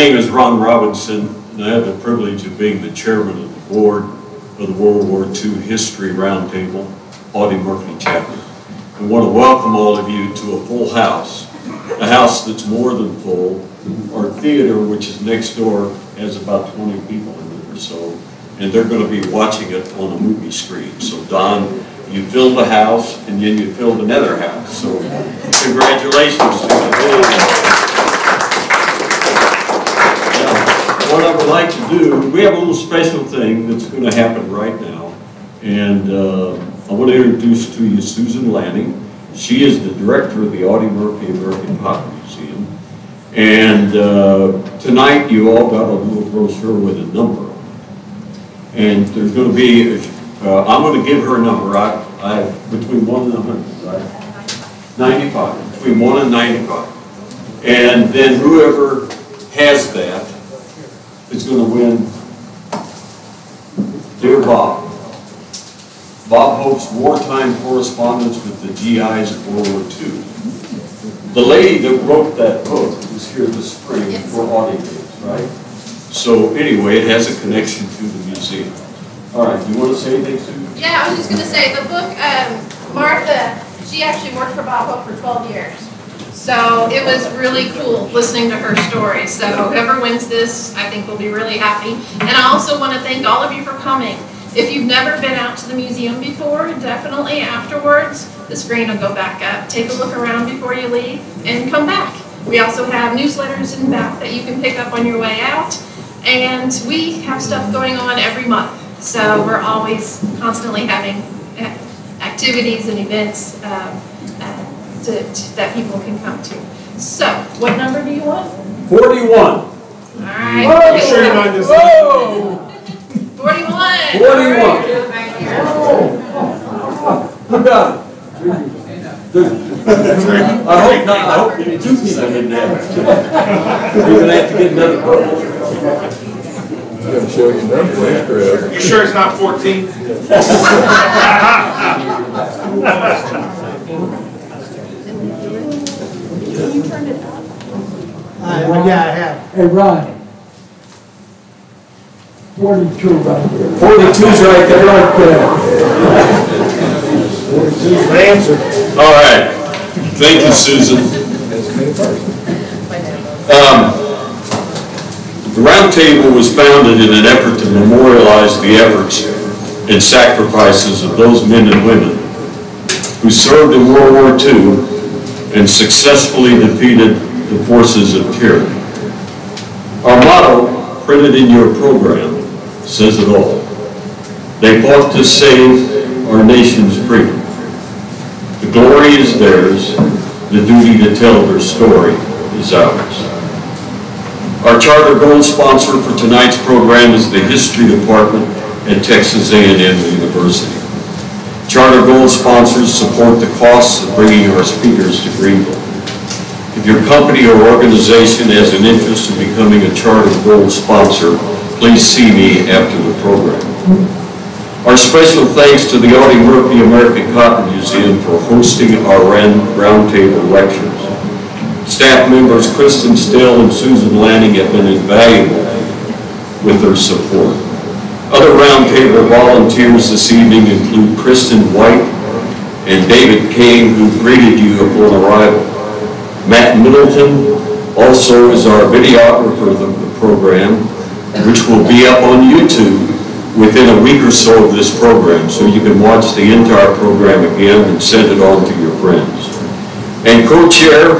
My name is Ron Robinson, and I have the privilege of being the chairman of the board of the World War II History Roundtable, Audie Murphy Chapter. I want to welcome all of you to a full house, a house that's more than full. Our theater, which is next door, has about 20 people in it or so, and they're going to be watching it on a movie screen. So Don, you filled the house, and then you filled another house, so congratulations to you. What I would like to do, we have a little special thing that's going to happen right now. And uh, I want to introduce to you Susan Lanning. She is the director of the Audie Murphy American Pop Museum. And uh, tonight you all got a little brochure with a number. And there's going to be, uh, I'm going to give her a number. I, I between 1 and 100, right? 95. Between 1 and 95. And then whoever has that is going to win Dear Bob. Bob Hope's wartime correspondence with the GIs of World War II. The lady that wrote that book was here this spring Yes. for Audie Days, right? So anyway, it has a connection to the museum. All right, do you want to say anything, Susan? Yeah, I was just gonna say, the book, um, Martha, she actually worked for Bob Hope for twelve years. So it was really cool listening to her story. So whoever wins this, I think will be really happy. And I also wanna thank all of you for coming. If you've never been out to the museum before, definitely afterwards, the screen will go back up. Take a look around before you leave and come back. We also have newsletters in back that you can pick up on your way out. And we have stuff going on every month. So we're always constantly having activities and events um, to, to- that people can come to. So, what number do you want? 41. All right. Oh, sure you're not just- Whoa! Forty-one. 41. Who got it? I hope not, I hope you two people didn't have it. You're gonna have to get another book. I'm gonna show you number after. You sure it's not 14? Uh, yeah, I have. Hey, Ron. Forty-two right there. 42's right there. Right there. All right. Thank you, Susan. Um, The Roundtable was founded in an effort to memorialize the efforts and sacrifices of those men and women who served in World War II and successfully defeated the forces of tyranny. Our motto, printed in your program, says it all. They fought to save our nation's freedom. The glory is theirs, the duty to tell their story is ours. Our charter gold sponsor for tonight's program is the History Department at Texas A&M University. Charter gold sponsors support the costs of bringing our speakers to Greenville. If your company or organization has an interest in becoming a charter gold sponsor, please see me after the program. Our special thanks to the Audie Murphy American Cotton Museum for hosting our roundtable lectures. Staff members Kristen Still and Susan Lanning have been invaluable with their support. Other roundtable volunteers this evening include Kristen White and David Kane, who greeted you upon arrival. Matt Middleton also is our videographer of the program, which will be up on YouTube within a week or so of this program, so you can watch the entire program again and send it on to your friends. And co-chair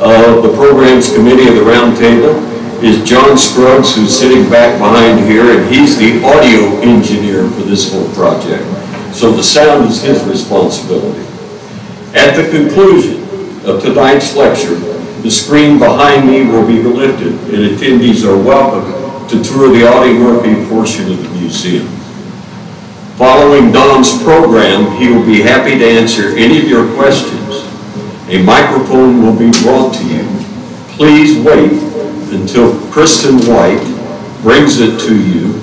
of the programs committee of the roundtable is John Scruggs, who's sitting back behind here, and he's the audio engineer for this whole project. So the sound is his responsibility. At the conclusion of tonight's lecture, the screen behind me will be lifted, and attendees are welcome to tour the Audie Murphy portion of the museum. Following Don's program, he will be happy to answer any of your questions. A microphone will be brought to you. Please wait until Kristen White brings it to you.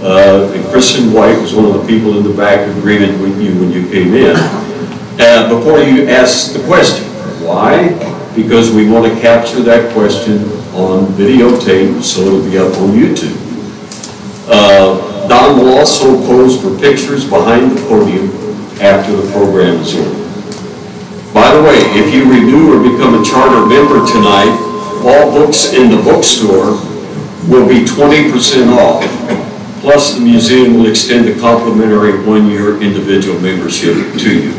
Uh, and Kristen White was one of the people in the back who greeted with you when you came in, uh, before you ask the question. Why? Because we want to capture that question on videotape, so it'll be up on YouTube. Uh, Don will also pose for pictures behind the podium after the program is over. By the way, if you renew or become a charter member tonight, all books in the bookstore will be 20% off. Plus, the museum will extend a complimentary one-year individual membership to you.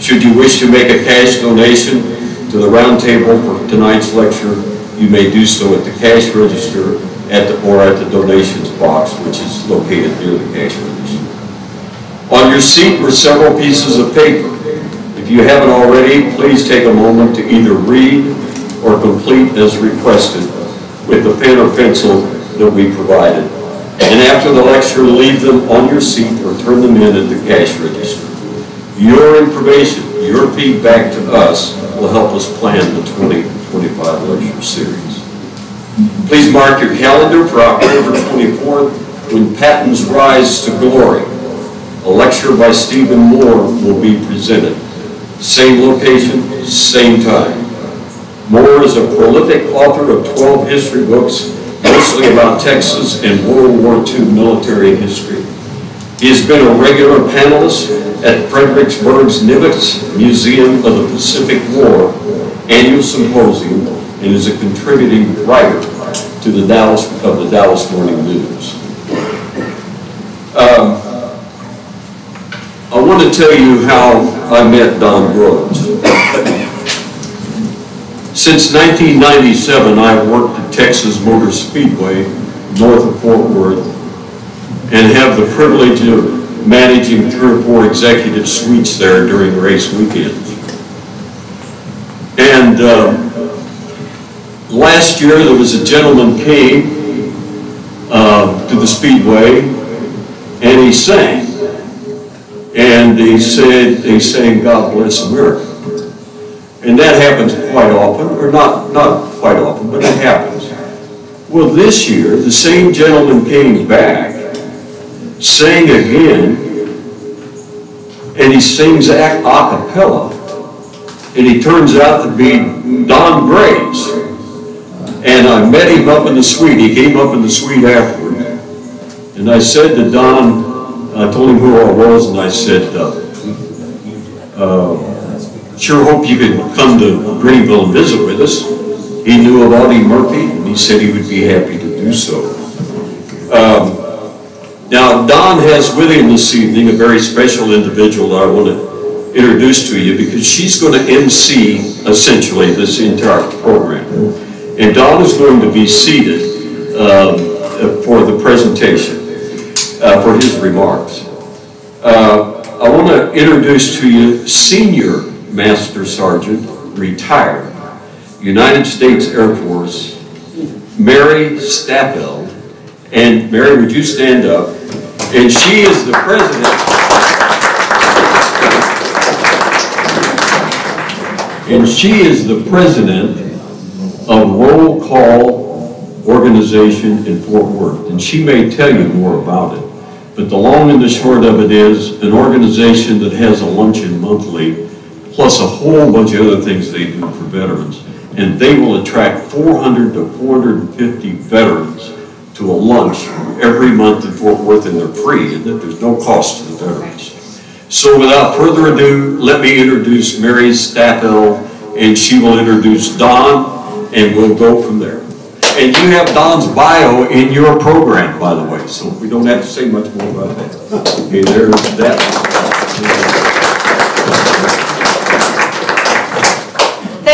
Should you wish to make a cash donation to the roundtable for tonight's lecture, you may do so at the cash register at the, or at the donations box, which is located near the cash register. On your seat were several pieces of paper. If you haven't already, please take a moment to either read or complete as requested with the pen or pencil that we provided. And after the lecture, leave them on your seat or turn them in at the cash register. Your information, your feedback to us will help us plan the 2025 lecture series. Please mark your calendar for October 24th when Patton's Rise to Glory. A lecture by Stephen Moore will be presented. Same location, same time. Moore is a prolific author of 12 history books, mostly about Texas and World War II military history. He has been a regular panelist at Fredericksburg's Nimitz Museum of the Pacific War annual symposium and is a contributing writer to the Dallas, of the Dallas Morning News. Um, I want to tell you how I met Don Graves. Since 1997, I've worked at Texas Motor Speedway, north of Fort Worth, and have the privilege of managing three or four executive suites there during race weekends. And um, last year, there was a gentleman came uh, to the Speedway, and he sang. And he said, he sang, God Bless America. And that happens quite often, or not, not quite often, but it happens. Well, this year, the same gentleman came back, sang again, and he sings a a cappella, and he turns out to be Don Graves. And I met him up in the suite, he came up in the suite afterward, and I said to Don, I told him who I was, and I said, uh, uh, sure hope you could come to Greenville and visit with us. He knew of Audie Murphy, and he said he would be happy to do so. Um, Now, Don has with him this evening a very special individual that I want to introduce to you because she's going to MC essentially this entire program. And Don is going to be seated um, for the presentation uh, for his remarks. Uh, I want to introduce to you Senior Master Sergeant, retired, United States Air Force, Mary Staffeld. And Mary, would you stand up? And she is the president. And she is the president of Roll Call Organization in Fort Worth. And she may tell you more about it. But the long and the short of it is, an organization that has a luncheon monthly, plus a whole bunch of other things they do for veterans. And they will attract 400 to 450 veterans to a lunch every month in Fort Worth, and they're free, and that there's no cost to the veterans. So without further ado, let me introduce Mary Staffel, and she will introduce Don, and we'll go from there. And you have Don's bio in your program, by the way, so we don't have to say much more about that. Okay, there's that.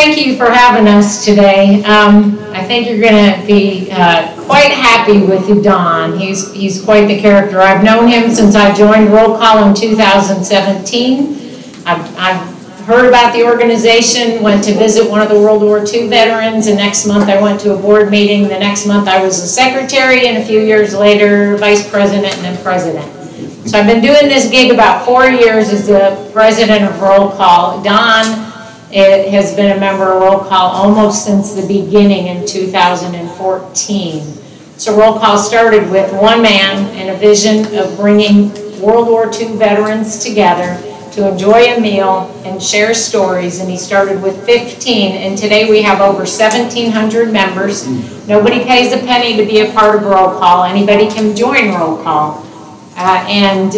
Thank you for having us today. Um, I think you're going to be uh, quite happy with Don. He's, he's quite the character. I've known him since I joined Roll Call in 2017. I've, I've heard about the organization, went to visit one of the World War II veterans, and next month I went to a board meeting. The next month I was a secretary, and a few years later, vice president and then president. So I've been doing this gig about four years as the president of Roll Call. Don it has been a member of Roll Call almost since the beginning in 2014. So Roll Call started with one man and a vision of bringing World War II veterans together to enjoy a meal and share stories, and he started with 15, and today we have over 1,700 members. Nobody pays a penny to be a part of roll call. Anybody can join roll call. Uh, and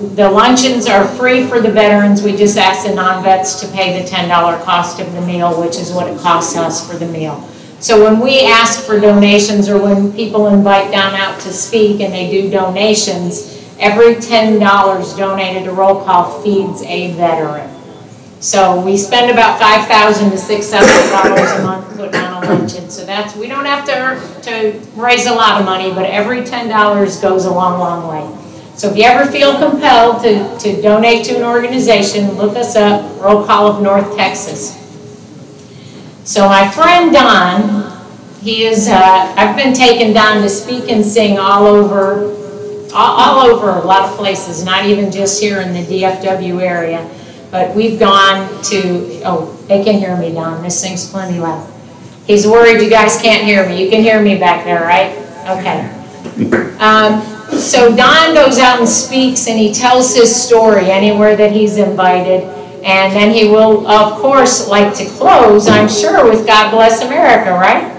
the luncheons are free for the veterans. We just ask the non-vets to pay the $10 cost of the meal, which is what it costs us for the meal. So when we ask for donations or when people invite Don out to speak and they do donations, every $10 donated to roll call feeds a veteran. So we spend about 5,000 to $6,000 a month putting on a luncheon. So that's, we don't have to, to raise a lot of money, but every $10 goes a long, long way. So if you ever feel compelled to, to donate to an organization, look us up, Roll Call of North Texas. So my friend Don, he is, uh, I've been taking Don to speak and sing all over, all, all over a lot of places, not even just here in the DFW area. But we've gone to, oh, they can hear me, Don, this thing's plenty loud. He's worried you guys can't hear me, you can hear me back there, right? Okay. Um, so Don goes out and speaks and he tells his story anywhere that he's invited. And then he will, of course, like to close, I'm sure, with God Bless America, right?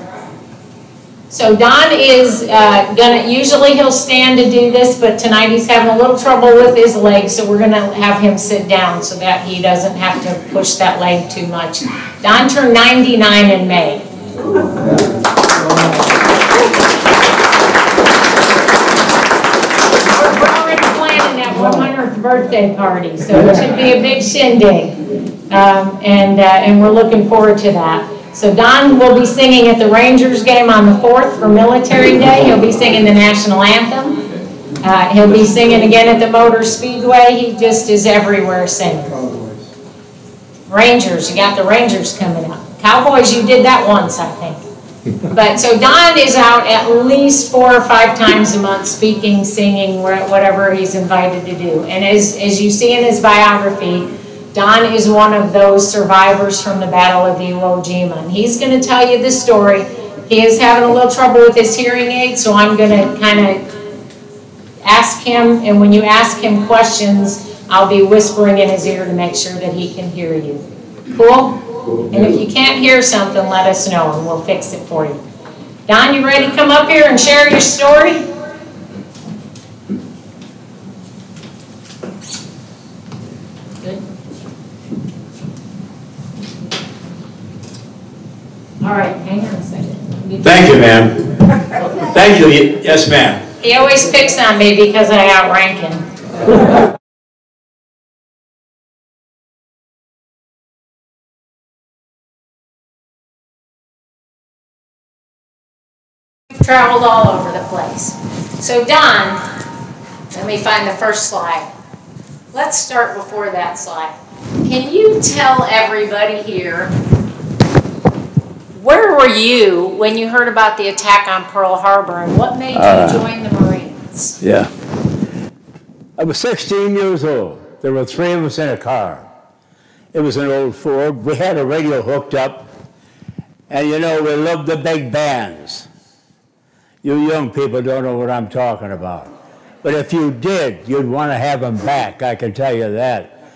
So Don is uh, gonna, usually he'll stand to do this, but tonight he's having a little trouble with his leg, so we're gonna have him sit down so that he doesn't have to push that leg too much. Don turned 99 in May. Birthday party, so it should be a big shindig. Um, And, uh, and we're looking forward to that. So Don will be singing at the Rangers game on the 4th for Military Day. He'll be singing the national anthem. Uh, He'll be singing again at the Motor Speedway. He just is everywhere singing. Rangers, you got the Rangers coming up. Cowboys, you did that once, I think. But, so Don is out at least four or five times a month speaking, singing, whatever he's invited to do. And as, as you see in his biography, Don is one of those survivors from the Battle of Iwo Jima. And he's gonna tell you this story. He is having a little trouble with his hearing aid, so I'm gonna kinda ask him, and when you ask him questions, I'll be whispering in his ear to make sure that he can hear you. Cool? And if you can't hear something, let us know and we'll fix it for you. Don, you ready to come up here and share your story? Good. All right, hang on a second. Thank you, ma'am. Thank you, yes, ma'am. He always picks on me because I outrank him. Traveled all over the place. So Don, let me find the first slide. Let's start before that slide. Can you tell everybody here, where were you when you heard about the attack on Pearl Harbor and what made you uh, join the Marines? Yeah. I was 16 years old. There were three of us in a car. It was an old Ford. We had a radio hooked up. And you know, we loved the big bands. You young people don't know what I'm talking about. But if you did, you'd want to have them back, I can tell you that.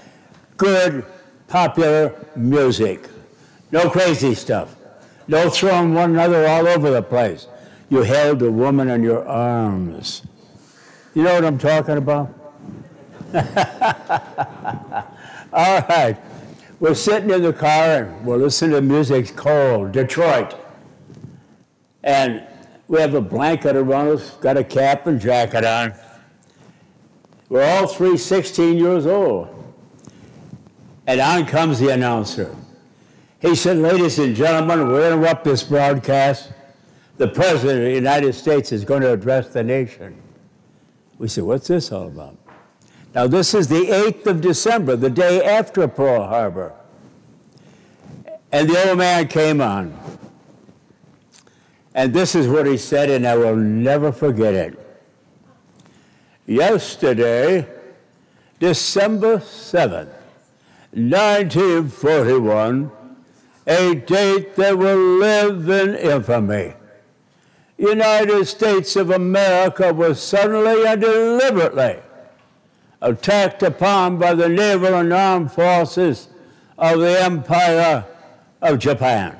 Good, popular music. No crazy stuff. No throwing one another all over the place. You held a woman in your arms. You know what I'm talking about? All right. We're sitting in the car and we're listening to music called Detroit. And we have a blanket around us, got a cap and jacket on. We're all three 16 years old. And on comes the announcer. He said, Ladies and gentlemen, we'll interrupt this broadcast. The President of the United States is going to address the nation. We said, What's this all about? Now, this is the 8th of December, the day after Pearl Harbor. And the old man came on. And this is what he said, and I will never forget it. Yesterday, December 7th, 1941, a date that will live in infamy. United States of America was suddenly and deliberately attacked upon by the naval and armed forces of the Empire of Japan.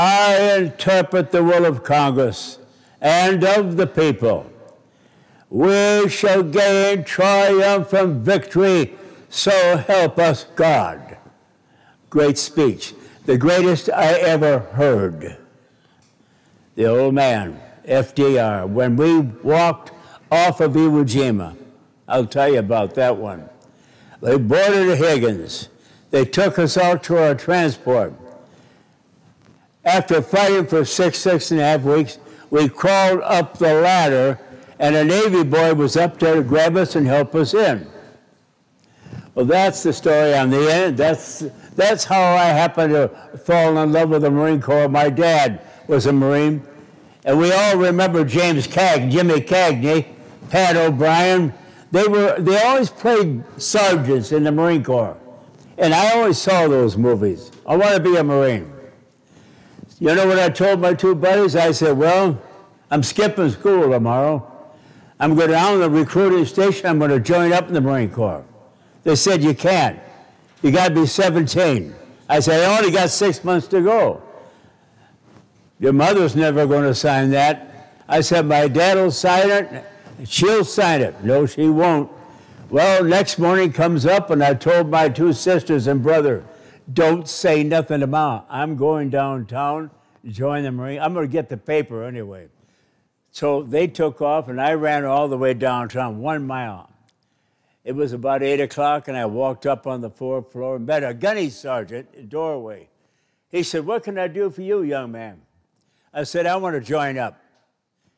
I interpret the will of Congress and of the people. We shall gain triumphant victory, so help us God. Great speech, the greatest I ever heard. The old man, FDR, when we walked off of Iwo Jima, I'll tell you about that one. They boarded Higgins. They took us out to our transport. After fighting for six, six and a half weeks, we crawled up the ladder, and a Navy boy was up there to grab us and help us in. Well, that's the story on the end. That's, that's how I happened to fall in love with the Marine Corps. My dad was a Marine, and we all remember James Cag, Jimmy Cagney, Pat O'Brien. They, were, they always played sergeants in the Marine Corps, and I always saw those movies. I want to be a Marine. You know what I told my two buddies? I said, Well, I'm skipping school tomorrow. I'm going down to the recruiting station. I'm going to join up in the Marine Corps. They said, You can't. You got to be 17. I said, I only got six months to go. Your mother's never going to sign that. I said, My dad will sign it. She'll sign it. No, she won't. Well, next morning comes up, and I told my two sisters and brother, don't say nothing about. I'm going downtown, join the Marine. I'm going to get the paper anyway. So they took off, and I ran all the way downtown, one mile. It was about 8 o'clock, and I walked up on the fourth floor and met a gunny sergeant in the doorway. He said, What can I do for you, young man? I said, I want to join up.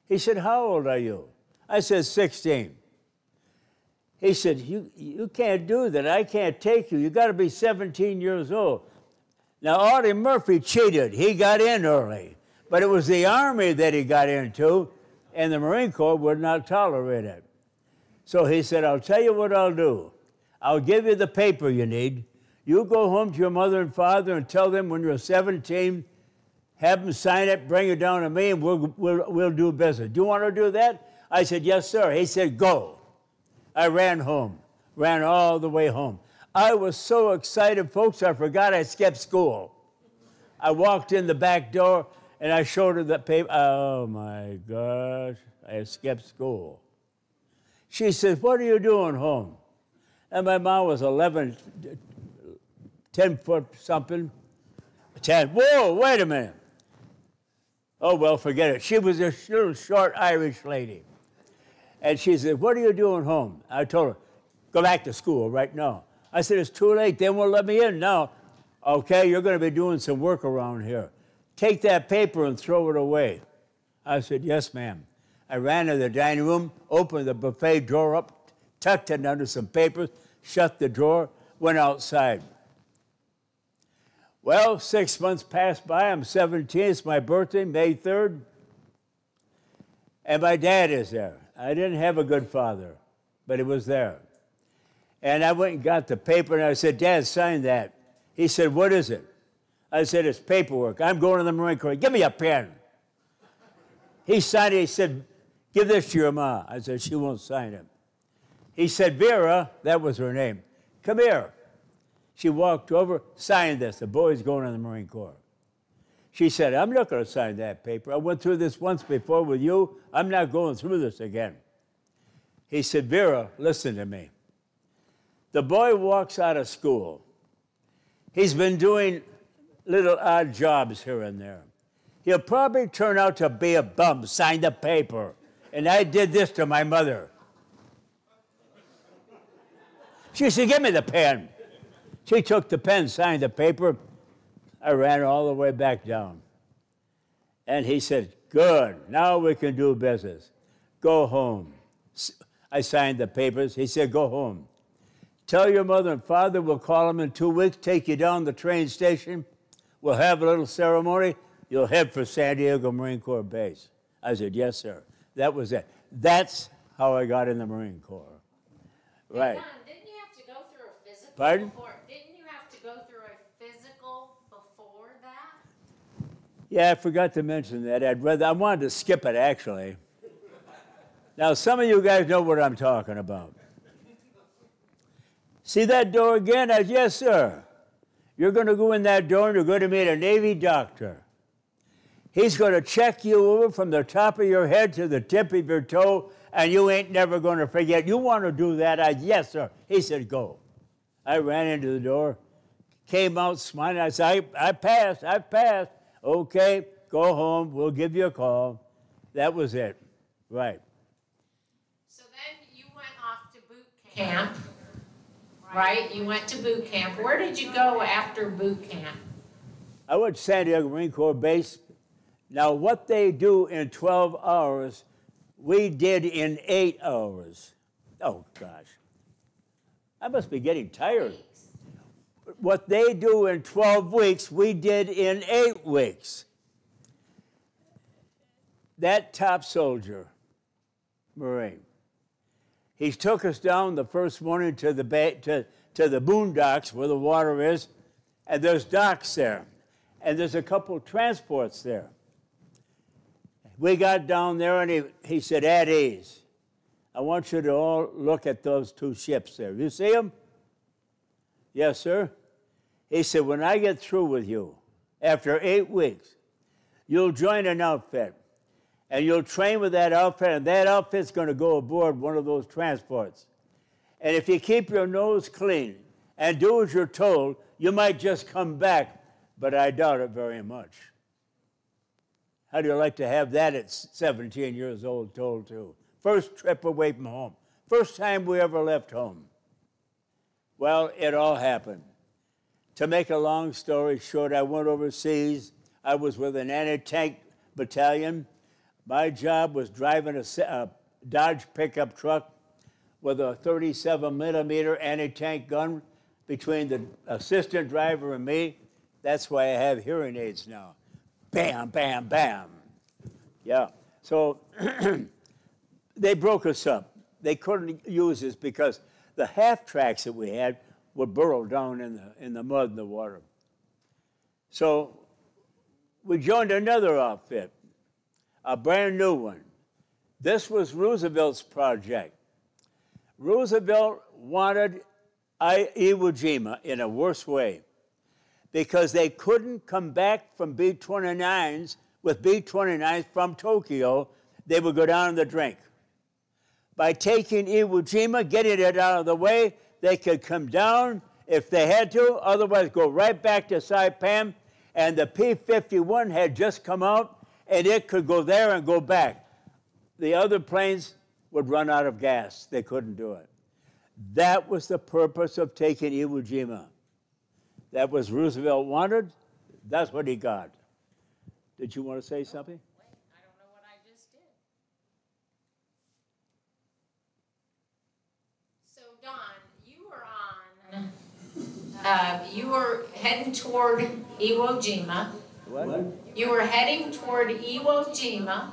He said, How old are you? I said, 16. He said, you, you can't do that. I can't take you. You got to be 17 years old. Now, Audie Murphy cheated. He got in early. But it was the Army that he got into, and the Marine Corps would not tolerate it. So he said, I'll tell you what I'll do. I'll give you the paper you need. You go home to your mother and father and tell them when you're 17, have them sign it, bring it down to me, and we'll, we'll, we'll do business. Do you want to do that? I said, Yes, sir. He said, Go. I ran home, ran all the way home. I was so excited, folks, I forgot I skipped school. I walked in the back door and I showed her the paper. Oh my gosh, I skipped school. She says, What are you doing home? And my mom was 11, 10 foot something. 10. Whoa, wait a minute. Oh, well, forget it. She was a little short Irish lady. And she said, What are you doing home? I told her, Go back to school right now. I said, It's too late. They won't let me in now. Okay, you're going to be doing some work around here. Take that paper and throw it away. I said, Yes, ma'am. I ran to the dining room, opened the buffet drawer up, tucked it under some papers, shut the drawer, went outside. Well, six months passed by. I'm 17. It's my birthday, May 3rd. And my dad is there. I didn't have a good father, but he was there. And I went and got the paper and I said, Dad, sign that. He said, What is it? I said, It's paperwork. I'm going to the Marine Corps. Give me a pen. He signed it. He said, Give this to your ma. I said, She won't sign it. He said, Vera, that was her name, come here. She walked over, signed this. The boy's going to the Marine Corps. She said, I'm not going to sign that paper. I went through this once before with you. I'm not going through this again. He said, Vera, listen to me. The boy walks out of school. He's been doing little odd jobs here and there. He'll probably turn out to be a bum, sign the paper. And I did this to my mother. She said, Give me the pen. She took the pen, signed the paper. I ran all the way back down. And he said, Good, now we can do business. Go home. I signed the papers. He said, Go home. Tell your mother and father we'll call them in two weeks, take you down the train station. We'll have a little ceremony. You'll head for San Diego Marine Corps Base. I said, Yes, sir. That was it. That's how I got in the Marine Corps. Right. Didn't you have to go through a physical Pardon? before? Didn't you have to go through a physical before that? Yeah, I forgot to mention that. I'd rather, I wanted to skip it actually. Now, some of you guys know what I'm talking about. See that door again? I said, yes, sir. You're going to go in that door and you're going to meet a Navy doctor. He's going to check you over from the top of your head to the tip of your toe, and you ain't never going to forget. You want to do that? I said, yes, sir. He said, go. I ran into the door, came out smiling. I said, I, I passed, I passed. Okay, go home. We'll give you a call. That was it. Right. So then you went off to boot camp, right? You went to boot camp. Where did you go after boot camp? I went to San Diego Marine Corps Base. Now, what they do in 12 hours, we did in eight hours. Oh, gosh. I must be getting tired. What they do in 12 weeks, we did in eight weeks. That top soldier, Marine, he took us down the first morning to the, ba- to, to the boondocks where the water is, and there's docks there, and there's a couple transports there. We got down there, and he, he said, At ease. I want you to all look at those two ships there. You see them? Yes, sir. He said, When I get through with you, after eight weeks, you'll join an outfit and you'll train with that outfit, and that outfit's going to go aboard one of those transports. And if you keep your nose clean and do as you're told, you might just come back, but I doubt it very much. How do you like to have that at 17 years old told to? First trip away from home. First time we ever left home. Well, it all happened. To make a long story short, I went overseas. I was with an anti tank battalion. My job was driving a, a Dodge pickup truck with a 37 millimeter anti tank gun between the assistant driver and me. That's why I have hearing aids now. Bam, bam, bam. Yeah. So they broke us up. They couldn't use us because the half tracks that we had were burrowed down in the, in the mud and the water. So we joined another outfit, a brand new one. This was Roosevelt's project. Roosevelt wanted Iwo Jima in a worse way because they couldn't come back from B 29s with B 29s from Tokyo. They would go down in the drink. By taking Iwo Jima, getting it out of the way, they could come down if they had to, otherwise, go right back to Saipan. And the P 51 had just come out, and it could go there and go back. The other planes would run out of gas. They couldn't do it. That was the purpose of taking Iwo Jima. That was Roosevelt wanted. That's what he got. Did you want to say something? Wait, I don't know what I just did. So Don, you were on, uh, you were heading toward Iwo Jima. What? You were heading toward Iwo Jima,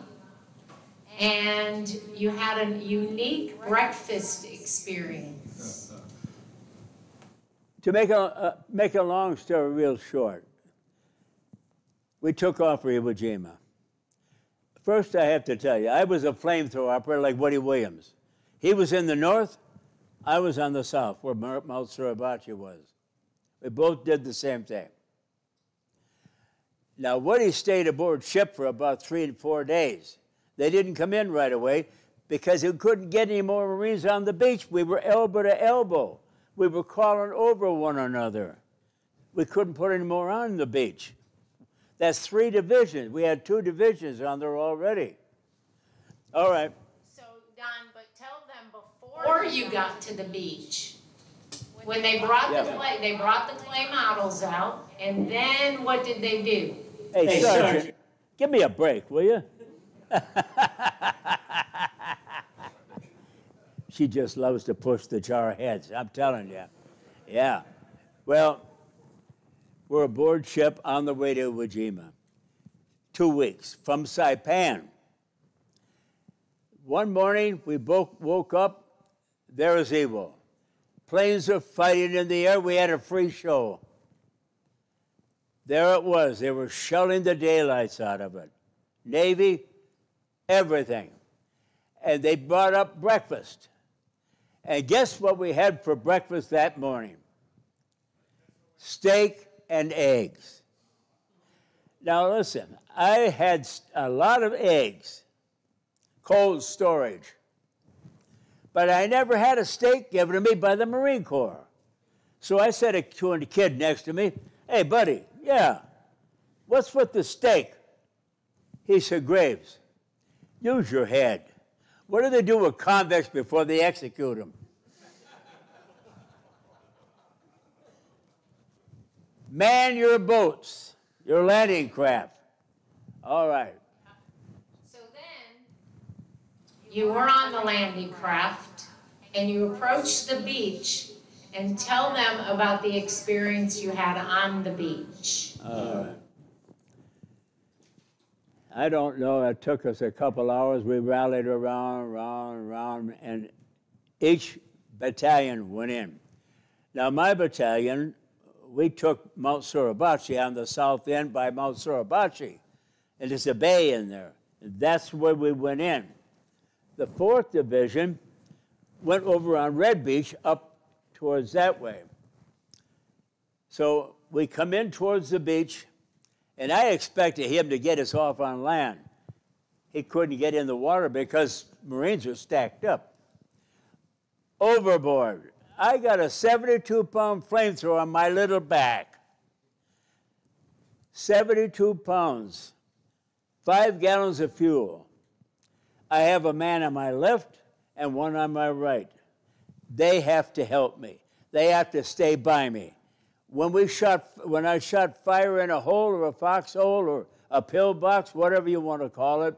and you had a unique breakfast experience. To make a, uh, make a long story real short, we took off for Iwo Jima. First, I have to tell you, I was a flamethrower operator like Woody Williams. He was in the north, I was on the south, where Mount Suribachi was. We both did the same thing. Now, Woody stayed aboard ship for about three to four days. They didn't come in right away because he couldn't get any more Marines on the beach. We were elbow to elbow. We were crawling over one another. We couldn't put any more on the beach. That's three divisions. We had two divisions on there already. All right. So Don, but tell them before you got to the beach, when they brought the clay, they brought the clay models out, and then what did they do? Hey, Hey, Sergeant, Sergeant. give me a break, will you? she just loves to push the jar heads, I'm telling you. Yeah. Well, we're aboard ship on the way to Iwo Jima. Two weeks from Saipan. One morning, we both woke up, there was Iwo. Planes are fighting in the air, we had a free show. There it was. They were shelling the daylights out of it. Navy, everything. And they brought up breakfast. And guess what we had for breakfast that morning? Steak and eggs. Now, listen, I had a lot of eggs, cold storage, but I never had a steak given to me by the Marine Corps. So I said to a kid next to me, Hey, buddy, yeah, what's with the steak? He said, Graves, use your head. What do they do with convicts before they execute them? Man your boats, your landing craft. All right. So then, you were on the landing craft and you approached the beach and tell them about the experience you had on the beach. Uh, I don't know, it took us a couple hours. We rallied around, around, around, and each battalion went in. Now, my battalion, we took Mount Suribachi on the south end by Mount Suribachi, and there's a bay in there. And that's where we went in. The 4th Division went over on Red Beach up towards that way. So we come in towards the beach, and I expected him to get us off on land. He couldn't get in the water because Marines were stacked up. Overboard. I got a 72 pound flamethrower on my little back. 72 pounds, five gallons of fuel. I have a man on my left and one on my right. They have to help me. They have to stay by me. When we shot, when I shot fire in a hole or a foxhole or a pillbox, whatever you want to call it,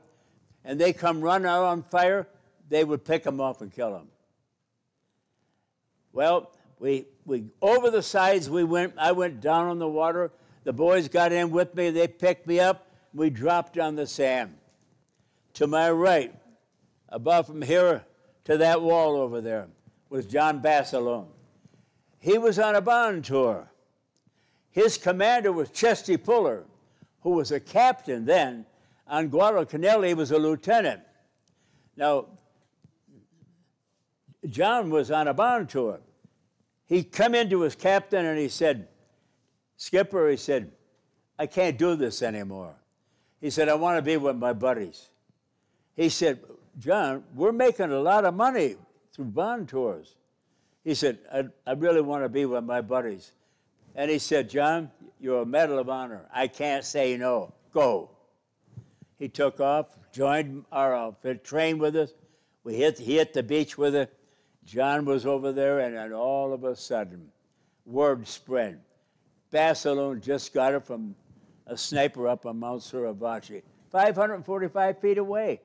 and they come run out on fire, they would pick them off and kill them. Well, we, we over the sides we went. I went down on the water. The boys got in with me. They picked me up. We dropped on the sand. To my right, above from here to that wall over there, was John Basilone. He was on a bond tour. His commander was Chesty Puller, who was a captain then. On Guadalcanal, he was a lieutenant. Now, John was on a bond tour. He come into his captain and he said, Skipper, he said, I can't do this anymore. He said, I want to be with my buddies. He said, John, we're making a lot of money through bond tours. He said, I, I really want to be with my buddies. And he said, John, you're a Medal of Honor. I can't say no. Go. He took off, joined our outfit, trained with us. We hit, he hit the beach with it. John was over there, and then all of a sudden, word spread. Basilone just got it from a sniper up on Mount Suribachi, 545 feet away.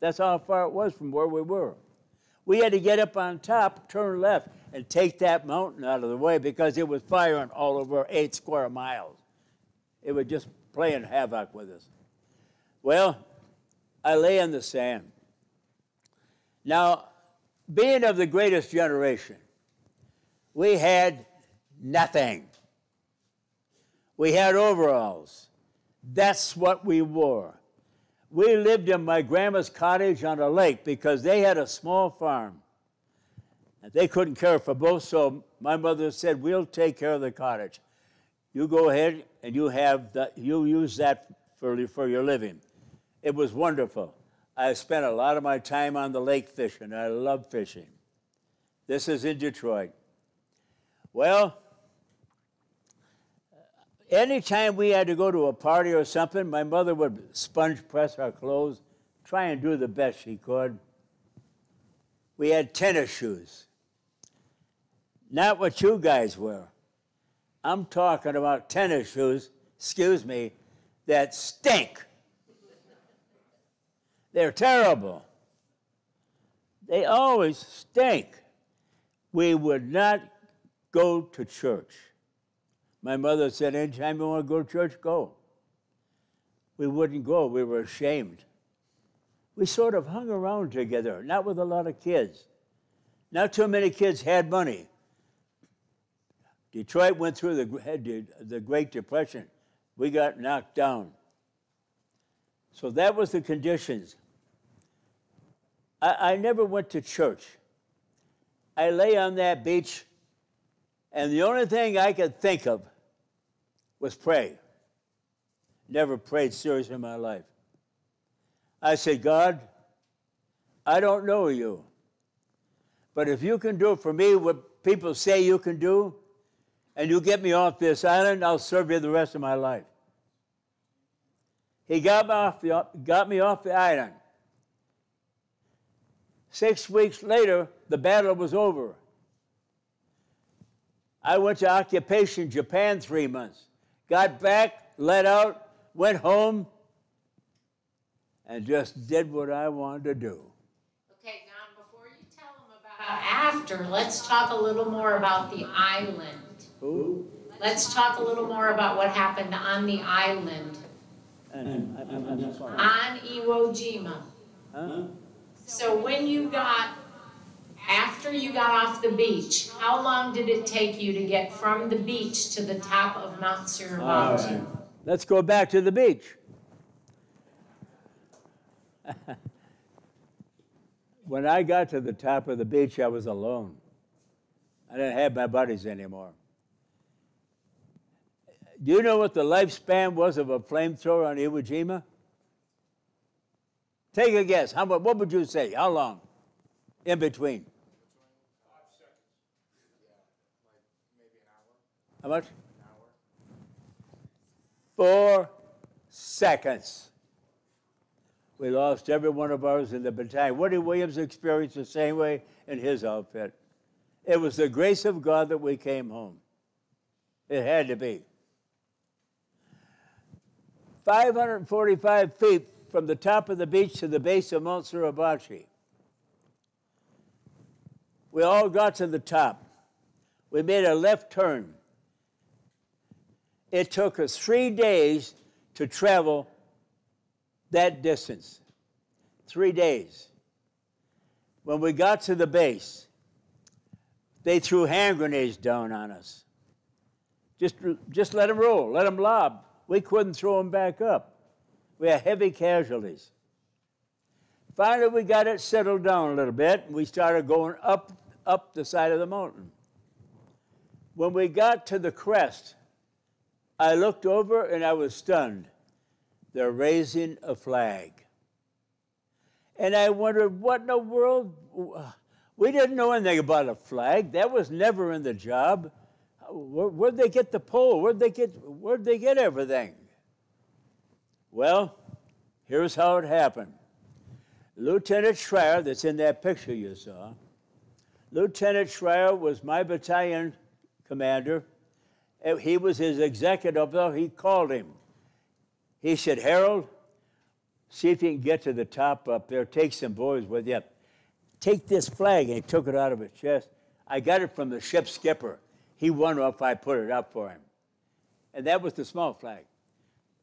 That's how far it was from where we were. We had to get up on top, turn left, and take that mountain out of the way because it was firing all over eight square miles. It was just playing havoc with us. Well, I lay in the sand. Now, being of the greatest generation, we had nothing. We had overalls. That's what we wore. We lived in my grandma's cottage on a lake because they had a small farm. And they couldn't care for both, so my mother said, We'll take care of the cottage. You go ahead and you have the, you use that for, for your living. It was wonderful. I spent a lot of my time on the lake fishing. I love fishing. This is in Detroit. Well, anytime we had to go to a party or something, my mother would sponge press our clothes, try and do the best she could. We had tennis shoes. Not what you guys wear. I'm talking about tennis shoes, excuse me, that stink. They're terrible. They always stink. We would not go to church. My mother said, Anytime you want to go to church, go. We wouldn't go, we were ashamed. We sort of hung around together, not with a lot of kids. Not too many kids had money. Detroit went through the, the Great Depression. We got knocked down. So that was the conditions. I, I never went to church. I lay on that beach, and the only thing I could think of was pray. Never prayed seriously in my life. I said, God, I don't know you, but if you can do for me what people say you can do, and you get me off this island, I'll serve you the rest of my life. He got me off the, got me off the island. Six weeks later, the battle was over. I went to occupation Japan three months. Got back, let out, went home, and just did what I wanted to do. Okay, Don, before you tell them about after, let's talk a little more about the island. Who? Let's talk a little more about what happened on the island, And, I'm sorry. on Iwo Jima. Huh? So when you got, after you got off the beach, how long did it take you to get from the beach to the top of Mount All Suribachi? right. Let's go back to the beach. when I got to the top of the beach, I was alone. I didn't have my buddies anymore. Do you know what the lifespan was of a flamethrower on Iwo Jima? Take a guess. How much, what would you say? How long? In between? Five seconds. Yeah, like maybe an hour. How much? Four seconds. We lost every one of ours in the battalion. Woody Williams experienced the same way in his outfit. It was the grace of God that we came home. It had to be. 545 feet from the top of the beach to the base of Mount Suribachi. We all got to the top. We made a left turn. It took us three days to travel that distance. Three days. When we got to the base, they threw hand grenades down on us. Just, just let them roll, let them lob. We couldn't throw them back up. We had heavy casualties. Finally, we got it settled down a little bit, and we started going up, up the side of the mountain. When we got to the crest, I looked over and I was stunned. They're raising a flag. And I wondered, what in the world? We didn't know anything about a flag. That was never in the job. Where, would they get the pole? Where'd they get, where'd they get everything? Well, here's how it happened. Lieutenant Schrier, that's in that picture you saw, Lieutenant Schrier was my battalion commander. Uh, He was his executive, though he called him. He said, Harold, see if you can get to the top up there. Take some boys with you. Take this flag. And he took it out of his chest. I got it from the ship skipper. He wondered if I put it up for him. And that was the small flag.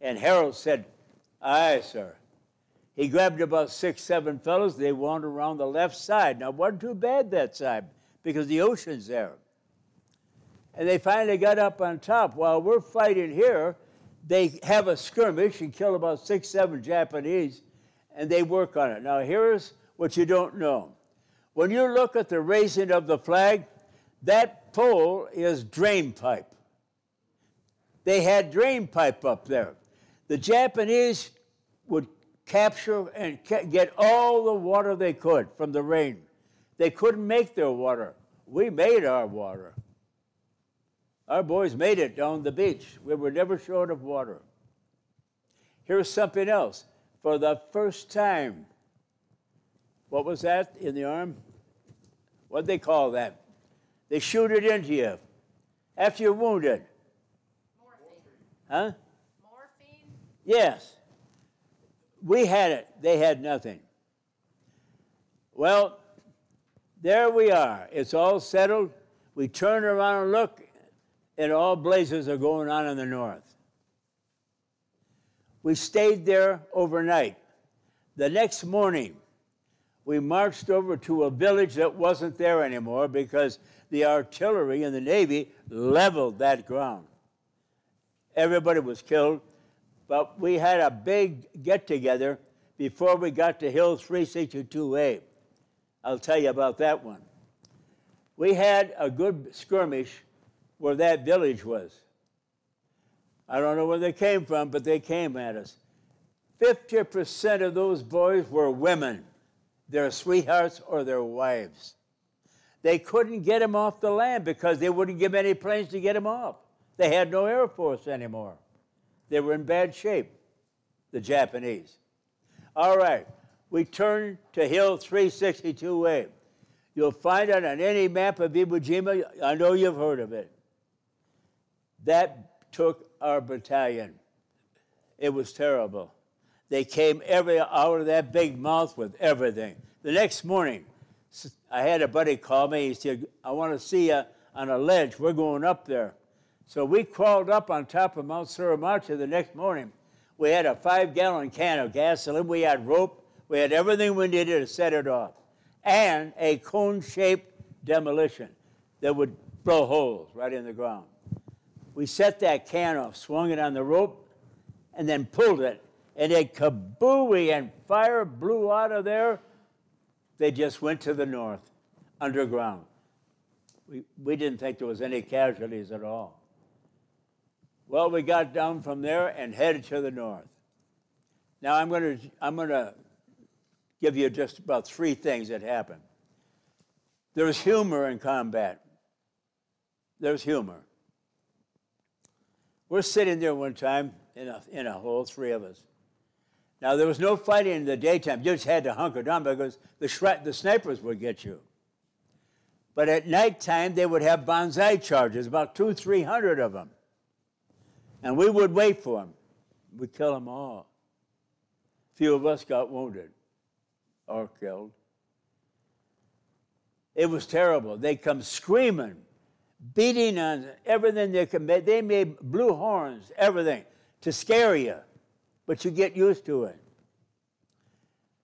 And Harold said, Aye, sir. He grabbed about six, seven fellows. They wandered around the left side. Now, it wasn't too bad that side because the ocean's there. And they finally got up on top. While we're fighting here, they have a skirmish and kill about six, seven Japanese, and they work on it. Now, here's what you don't know. When you look at the raising of the flag, that pole is drain pipe. They had drain pipe up there. The Japanese would capture and get all the water they could from the rain. They couldn't make their water. We made our water. Our boys made it down the beach. We were never short of water. Here's something else. For the first time, what was that in the arm? What'd they call that? They shoot it into you after you're wounded. Morphine. Huh? Morphine? Yes. We had it, they had nothing. Well, there we are. It's all settled. We turn around and look, and all blazes are going on in the north. We stayed there overnight. The next morning, we marched over to a village that wasn't there anymore because the artillery and the Navy leveled that ground. Everybody was killed, but we had a big get together before we got to Hill 362A. I'll tell you about that one. We had a good skirmish where that village was. I don't know where they came from, but they came at us. 50% of those boys were women, their sweethearts or their wives. They couldn't get them off the land because they wouldn't give any planes to get them off. They had no Air Force anymore. They were in bad shape, the Japanese. All right, we turn to Hill 362A. You'll find it on any map of Iwo Jima. I know you've heard of it. That took our battalion. It was terrible. They came every out of that big mouth with everything. The next morning, I had a buddy call me. He said, I want to see you on a ledge. We're going up there. So we crawled up on top of Mount Suribachi the next morning. We had a five gallon can of gasoline. We had rope. We had everything we needed to set it off. And a cone shaped demolition that would blow holes right in the ground. We set that can off, swung it on the rope, and then pulled it. And a kabooey and fire blew out of there. They just went to the north, underground. We, we didn't think there was any casualties at all. Well, we got down from there and headed to the north. Now I'm going to I'm going to give you just about three things that happened. There's humor in combat. There's humor. We're sitting there one time in a, in a three of us. Now, there was no fighting in the daytime. You just had to hunker down because the, the snipers would get you. But at nighttime, they would have banzai charges, about two, three hundred of them. And we would wait for them. We'd kill them all. Few of us got wounded or killed. It was terrible. They'd come screaming, beating on everything they could make. They made blue horns, everything, to scare you, but you get used to it.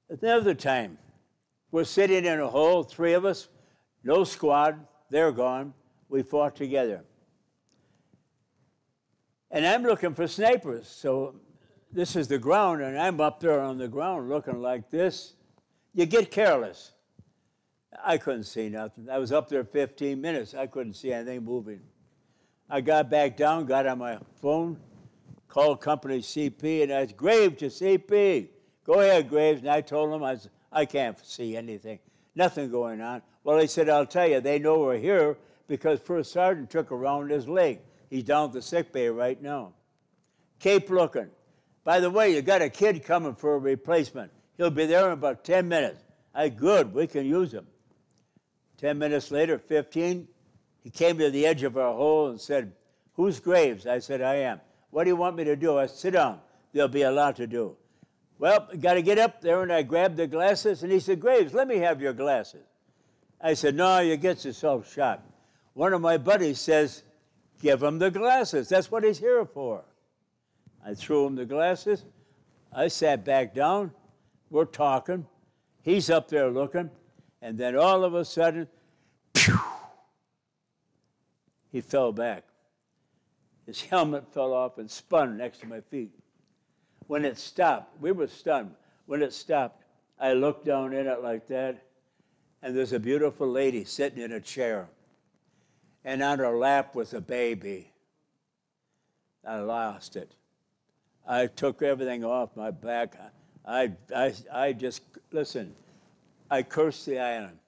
Another time, we're sitting in a hole, three of us, no squad, they're gone. We fought together. And I'm looking for snipers. So this is the ground, and I'm up there on the ground looking like this. You get careless. I couldn't see nothing. I was up there 15 minutes. I couldn't see anything moving. I got back down, got on my phone, called company CP, and I said, Graves to CP. Go ahead, Graves. And I told him, I, said, I can't see anything. Nothing going on. Well, he said, I'll tell you, they know we're here because First Sergeant took around his leg. He's down at the sick bay right now. Keep looking. By the way, you got a kid coming for a replacement. He'll be there in about 10 minutes. I good, we can use him. 10 minutes later, 15, he came to the edge of our hole and said, Who's Graves? I said, I am. What do you want me to do? I said, Sit down. There'll be a lot to do. Well, got to get up there, and I grabbed the glasses, and he said, Graves, let me have your glasses. I said, No, you get yourself shot. One of my buddies says, Give him the glasses. That's what he's here for. I threw him the glasses. I sat back down. We're talking. He's up there looking. And then all of a sudden, pew, he fell back. His helmet fell off and spun next to my feet. When it stopped, we were stunned. When it stopped, I looked down in it like that, and there's a beautiful lady sitting in a chair and on her lap was a baby. I lost it. I took everything off my back. I, I, I just, listen, I cursed the island.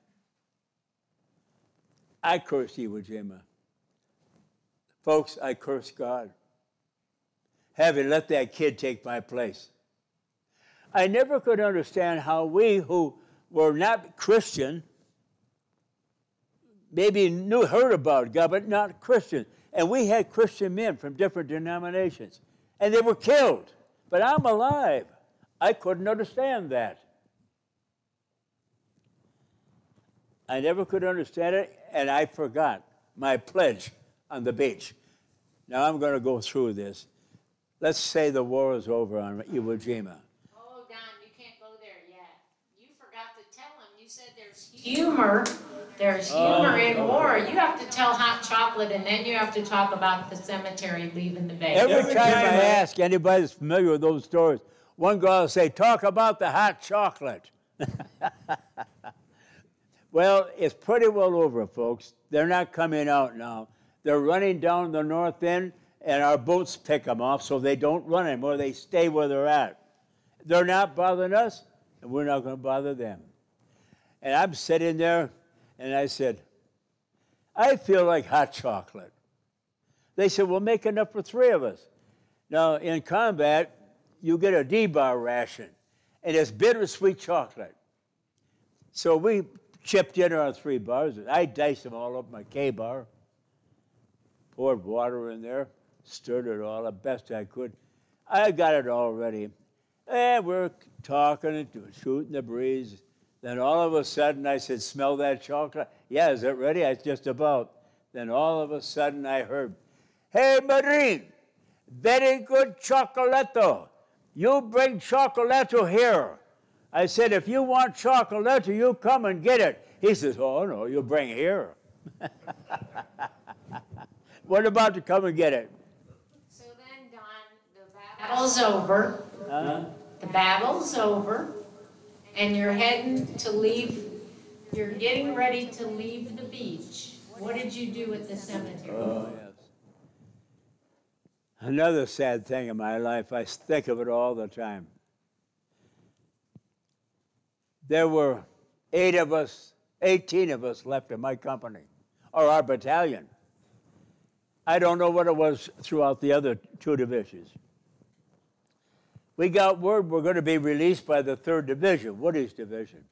I cursed Iwo Jima. Folks, I cursed God. Having let that kid take my place. I never could understand how we who were not Christian maybe knew, heard about God, but not Christian. And we had Christian men from different denominations, and they were killed. But I'm alive. I couldn't understand that. I never could understand it, and I forgot my pledge on the beach. Now I'm going to go through this. Let's say the war is over on Iwo Jima. Oh, Don, you can't go there yet. You forgot to tell him. You said there's humor there's oh, humor in war. You have to tell hot chocolate, and then you have to talk about the cemetery leaving the bay. Every time I ask anybody that's familiar with those stories, one girl will say, Talk about the hot chocolate. Well, it's pretty well over, folks. They're not coming out now. They're running down the north end, and our boats pick them off so they don't run anymore. They stay where they're at. They're not bothering us, and we're not going to bother them. And I'm sitting there, and I said, I feel like hot chocolate. They said, Well, make enough for three of us. Now, in combat, you get a D bar ration, and it's bittersweet chocolate. So we chipped in our three bars. I diced them all up my K bar, poured water in there, stirred it all up best I could. I got it all ready. And we're talking and shooting the breeze. Then all of a sudden I said, Smell that chocolate? Yeah, is it ready? I just about. Then all of a sudden I heard, Hey, Marine, very good chocolato. You bring chocolato here. I said, if you want chocolate, you come and get it. He says, oh, no, you bring it here. what about to come and get it? So then, Don, the battle's over. Huh? The battle's over, and you're heading to leave, you're getting ready to leave the beach. What did you do at the cemetery? Oh, yes. Another sad thing in my life, I think of it all the time. There were eight of us, 18 of us left in my company, or our battalion. I don't know what it was throughout the other two divisions. We got word we're going to be released by the 3rd Division, Woody's division.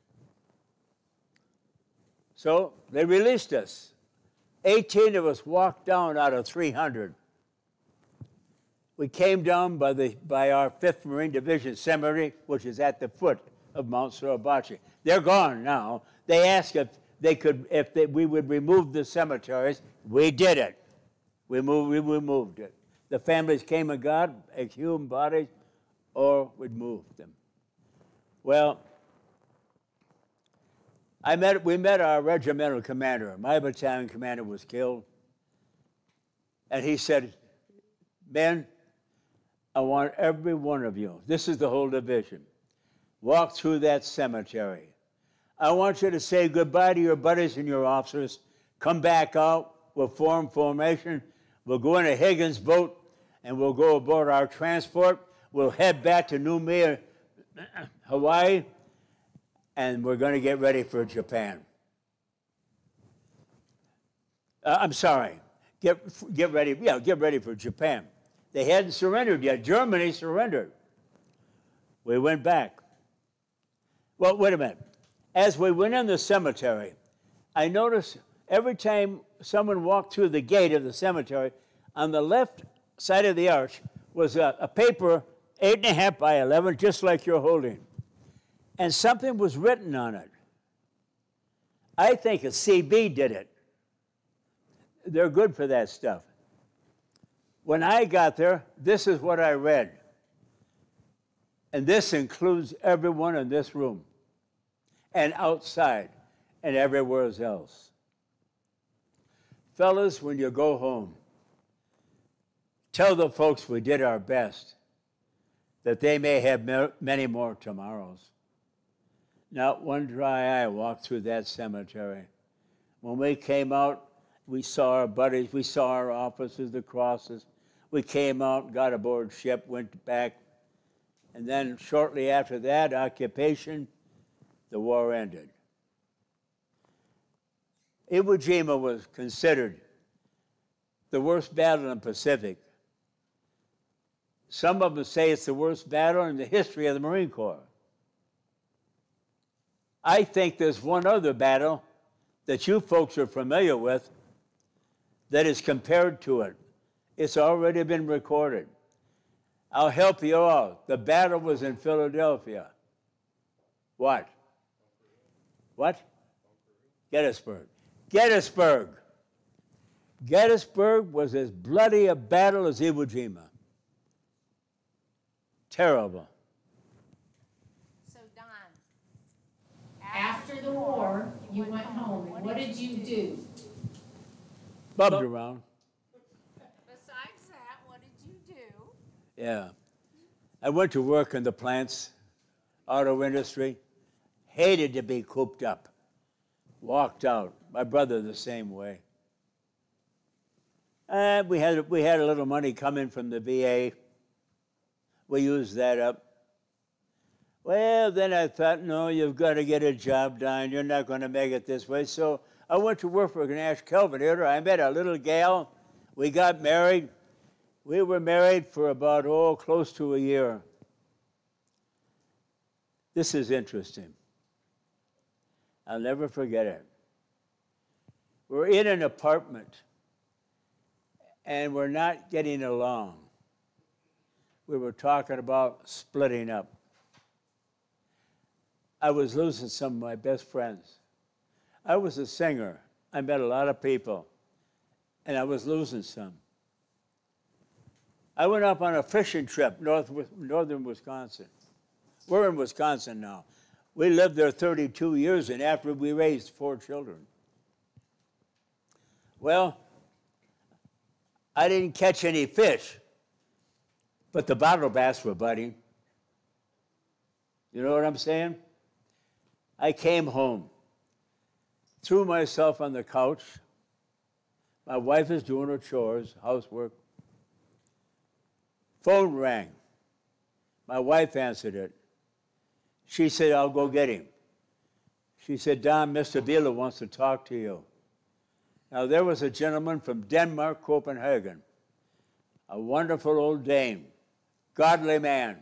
So they released us. 18 of us walked down out of 300. We came down by, the, by our 5th Marine Division cemetery, which is at the foot of Mount Suribachi. They're gone now. They asked if they could, if they, we would remove the cemeteries. We did it. We moved, we removed it. The families came and got exhumed bodies, or we moved them. Well, I met, we met our regimental commander. My battalion commander was killed. And he said, Men, I want every one of you, this is the whole division, walk through that cemetery. I want you to say goodbye to your buddies and your officers. Come back out. We'll form formation. We'll go in a Higgins boat and we'll go aboard our transport. We'll head back to New Noumea, Hawaii, and we're going to get ready for Japan. Uh, I'm sorry. Get, get ready. Yeah, get ready for Japan. They hadn't surrendered yet. Germany surrendered. We went back. Well, wait a minute. As we went in the cemetery, I noticed every time someone walked through the gate of the cemetery, on the left side of the arch was a, a paper eight and a half by 11, just like you're holding. And something was written on it. I think a Seabee did it. They're good for that stuff. When I got there, this is what I read. And this includes everyone in this room and outside and everywhere else. Fellas, when you go home, tell the folks we did our best that they may have many more tomorrows. Not one dry eye walked through that cemetery. When we came out, we saw our buddies, we saw our officers, the crosses. We came out, got aboard ship, went back, and then shortly after that, occupation, the war ended. Iwo Jima was considered the worst battle in the Pacific. Some of them say it's the worst battle in the history of the Marine Corps. I think there's one other battle that you folks are familiar with that is compared to it. It's already been recorded. I'll help you all. The battle was in Philadelphia. What? What? Gettysburg. Gettysburg. Gettysburg was as bloody a battle as Iwo Jima. Terrible. So Don, After the war, you went home. What did you do? Bumped around. besides that, what did you do? Yeah. I went to work in the plants, auto industry. Hated to be cooped up. walked out. My brother the same way. And we had, we had a little money coming from the VA. We used that up. Well, then I thought, no, you've got to get a job done. You're not going to make it this way. So I went to work for Nash Kelvin here. I met a little gal. We got married. We were married for about, oh, close to a year. This is interesting. I'll never forget it. We're in an apartment and we're not getting along. We were talking about splitting up. I was losing some of my best friends. I was a singer. I met a lot of people, and I was losing some. I went up on a fishing trip north, northern Wisconsin. We're in Wisconsin now. We lived there 32 years, and after we raised four children. Well, I didn't catch any fish, but the bottle bass were biting. You know what I'm saying? I came home, threw myself on the couch. My wife is doing her chores, housework. Phone rang. My wife answered it. She said, I'll go get him. She said, Don, Mr. Bieler wants to talk to you. Now, there was a gentleman from Denmark, Copenhagen, a wonderful old Dane, godly man.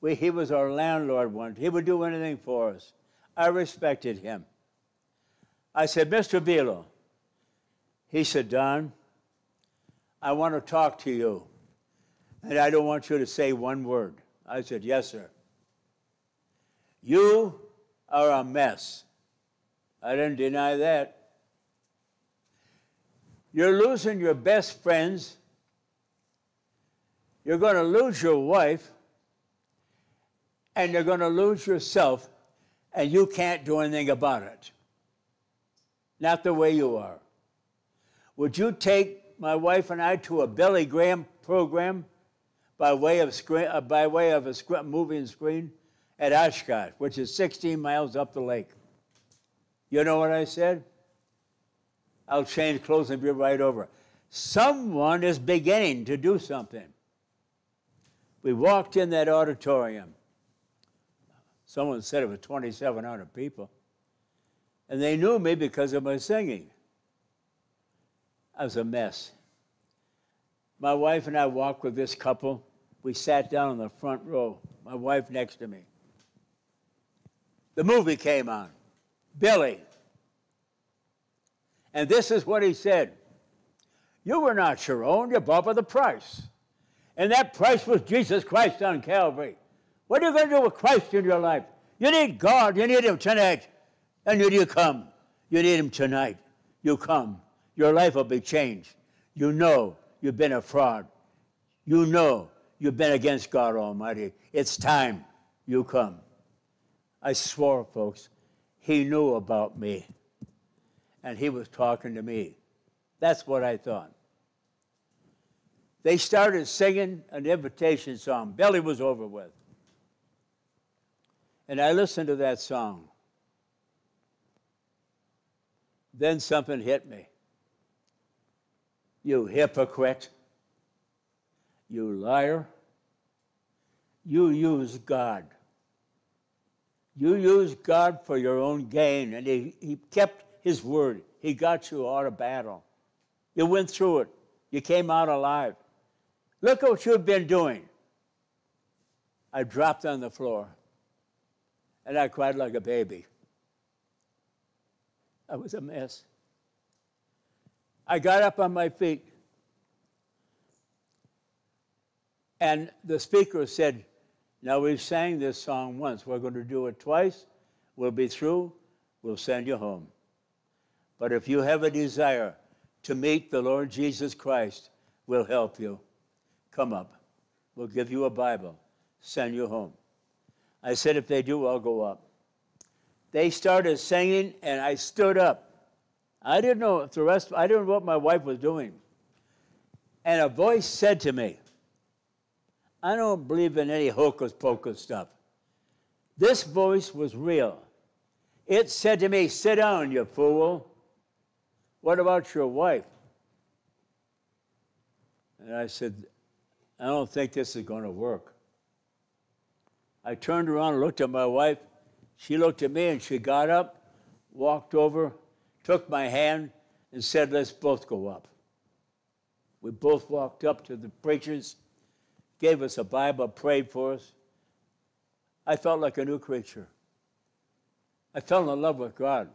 We, he was our landlord once. He would do anything for us. I respected him. I said, Mr. Bieler. He said, Don, I want to talk to you, and I don't want you to say one word. I said, Yes, sir. You are a mess. I don't deny that. You're losing your best friends. You're going to lose your wife. And you're going to lose yourself. And you can't do anything about it. Not the way you are. Would you take my wife and I to a Billy Graham program by way of, screen, uh, by way of a moving screen at Oshkosh, which is 16 miles up the lake? You know what I said? I'll change clothes and be right over. Someone is beginning to do something. We walked in that auditorium. Someone said it was 2,700 people. And they knew me because of my singing. I was a mess. My wife and I walked with this couple. We sat down in the front row, my wife next to me. The movie came on Billy, and this is what he said You were not your own, you bought by the price. And that price was Jesus Christ on Calvary. What are you going to do with Christ in your life? You need God. You need Him tonight. And you you come. You need Him tonight. You come. Your life will be changed. You know you've been a fraud. You know you've been against God Almighty. It's time you come. I swore, folks, He knew about me and he was talking to me. That's what I thought. They started singing an invitation song. Billy was over with. And I listened to that song. Then something hit me. You hypocrite. You liar. You use God. You use God for your own gain. And he, he kept his word. He got you out of battle. You went through it. You came out alive. Look at what you've been doing. I dropped on the floor and I cried like a baby. I was a mess. I got up on my feet and the speaker said, Now we've sang this song once. We're going to do it twice. We'll be through. We'll send you home. But if you have a desire to meet the Lord Jesus Christ, we'll help you. Come up. We'll give you a Bible, send you home. I said, if they do, I'll go up. They started singing, and I stood up. I didn't know if the rest, I didn't know what my wife was doing. And a voice said to me, I don't believe in any hocus pocus stuff. This voice was real. It said to me, Sit down, you fool. What about your wife? And I said, I don't think this is going to work. I turned around and looked at my wife. She looked at me and she got up, walked over, took my hand, and said, Let's both go up. We both walked up to the preachers, gave us a Bible, prayed for us. I felt like a new creature. I fell in love with God.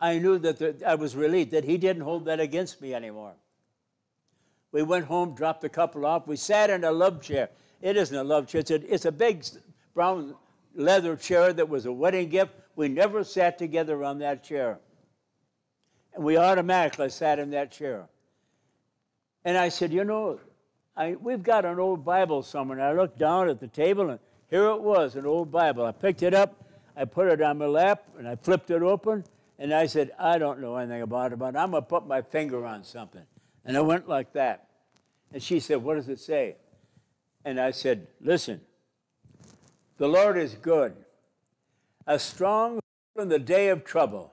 I knew that the, I was relieved that He didn't hold that against me anymore. We went home, dropped the couple off. We sat in a love chair. It isn't a love chair, it's a, it's a big brown leather chair that was a wedding gift. We never sat together on that chair. And we automatically sat in that chair. And I said, You know, I, we've got an old Bible somewhere. And I looked down at the table, and here it was, an old Bible. I picked it up, I put it on my lap, and I flipped it open, and I said, I don't know anything about it, but I'm going to put my finger on something. And I went like that. And she said, What does it say? And I said, Listen, the Lord is good, a strong in the day of trouble,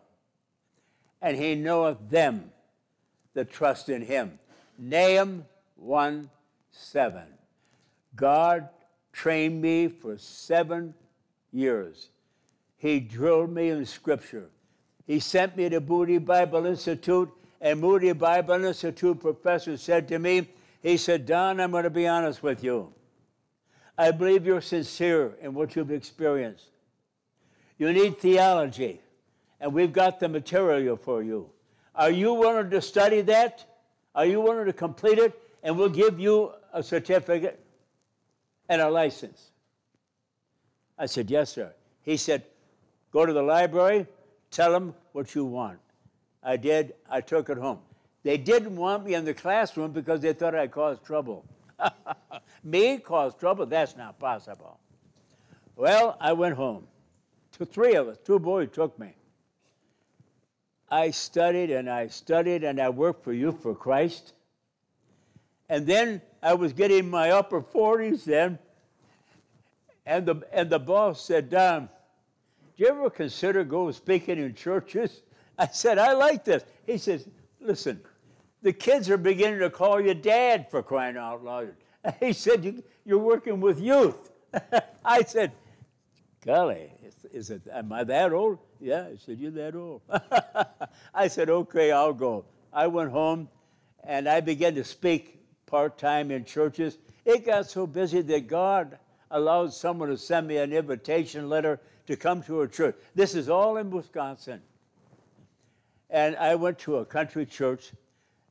and he knoweth them that trust in him. Nahum 1 7. God trained me for seven years. He drilled me in Scripture. He sent me to Moody Bible Institute, and Moody Bible Institute professor said to me, he said, Don, I'm going to be honest with you. I believe you're sincere in what you've experienced. You need theology, and we've got the material for you. Are you willing to study that? Are you willing to complete it? And we'll give you a certificate and a license. I said, Yes, sir. He said, Go to the library, tell them what you want. I did. I took it home. They didn't want me in the classroom because they thought I caused trouble. me cause trouble? That's not possible. Well, I went home. Two, three of us, two boys took me. I studied and I studied and I worked for you for Christ. And then I was getting my upper 40s then. And the, and the boss said, Don, do you ever consider going speaking in churches? I said, I like this. He says, listen, the kids are beginning to call you dad for crying out loud. He said, you, You're working with youth. I said, Golly, is, it, am I that old? Yeah, he said, You're that old. I said, Okay, I'll go. I went home and I began to speak part time in churches. It got so busy that God allowed someone to send me an invitation letter to come to a church. This is all in Wisconsin. And I went to a country church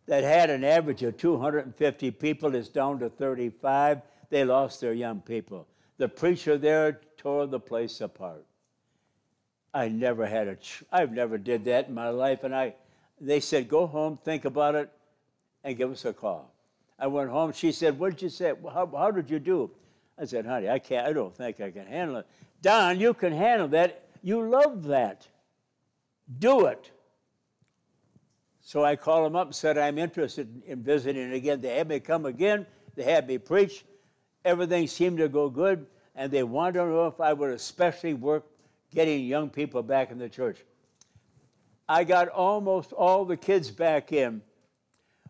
that had an average of 250 people is down to 35. They lost their young people. The preacher there tore the place apart. I never had a, ch- I've never did that in my life. And I, they said, go home, think about it, and give us a call. I went home. She said, what did you say? How, how did you do? I said, honey, I can't, I don't think I can handle it. Don, you can handle that. You love that. Do it. So I called them up and said, I'm interested in visiting again. They had me come again. They had me preach. Everything seemed to go good. And they wanted to know if I would especially work getting young people back in the church. I got almost all the kids back in.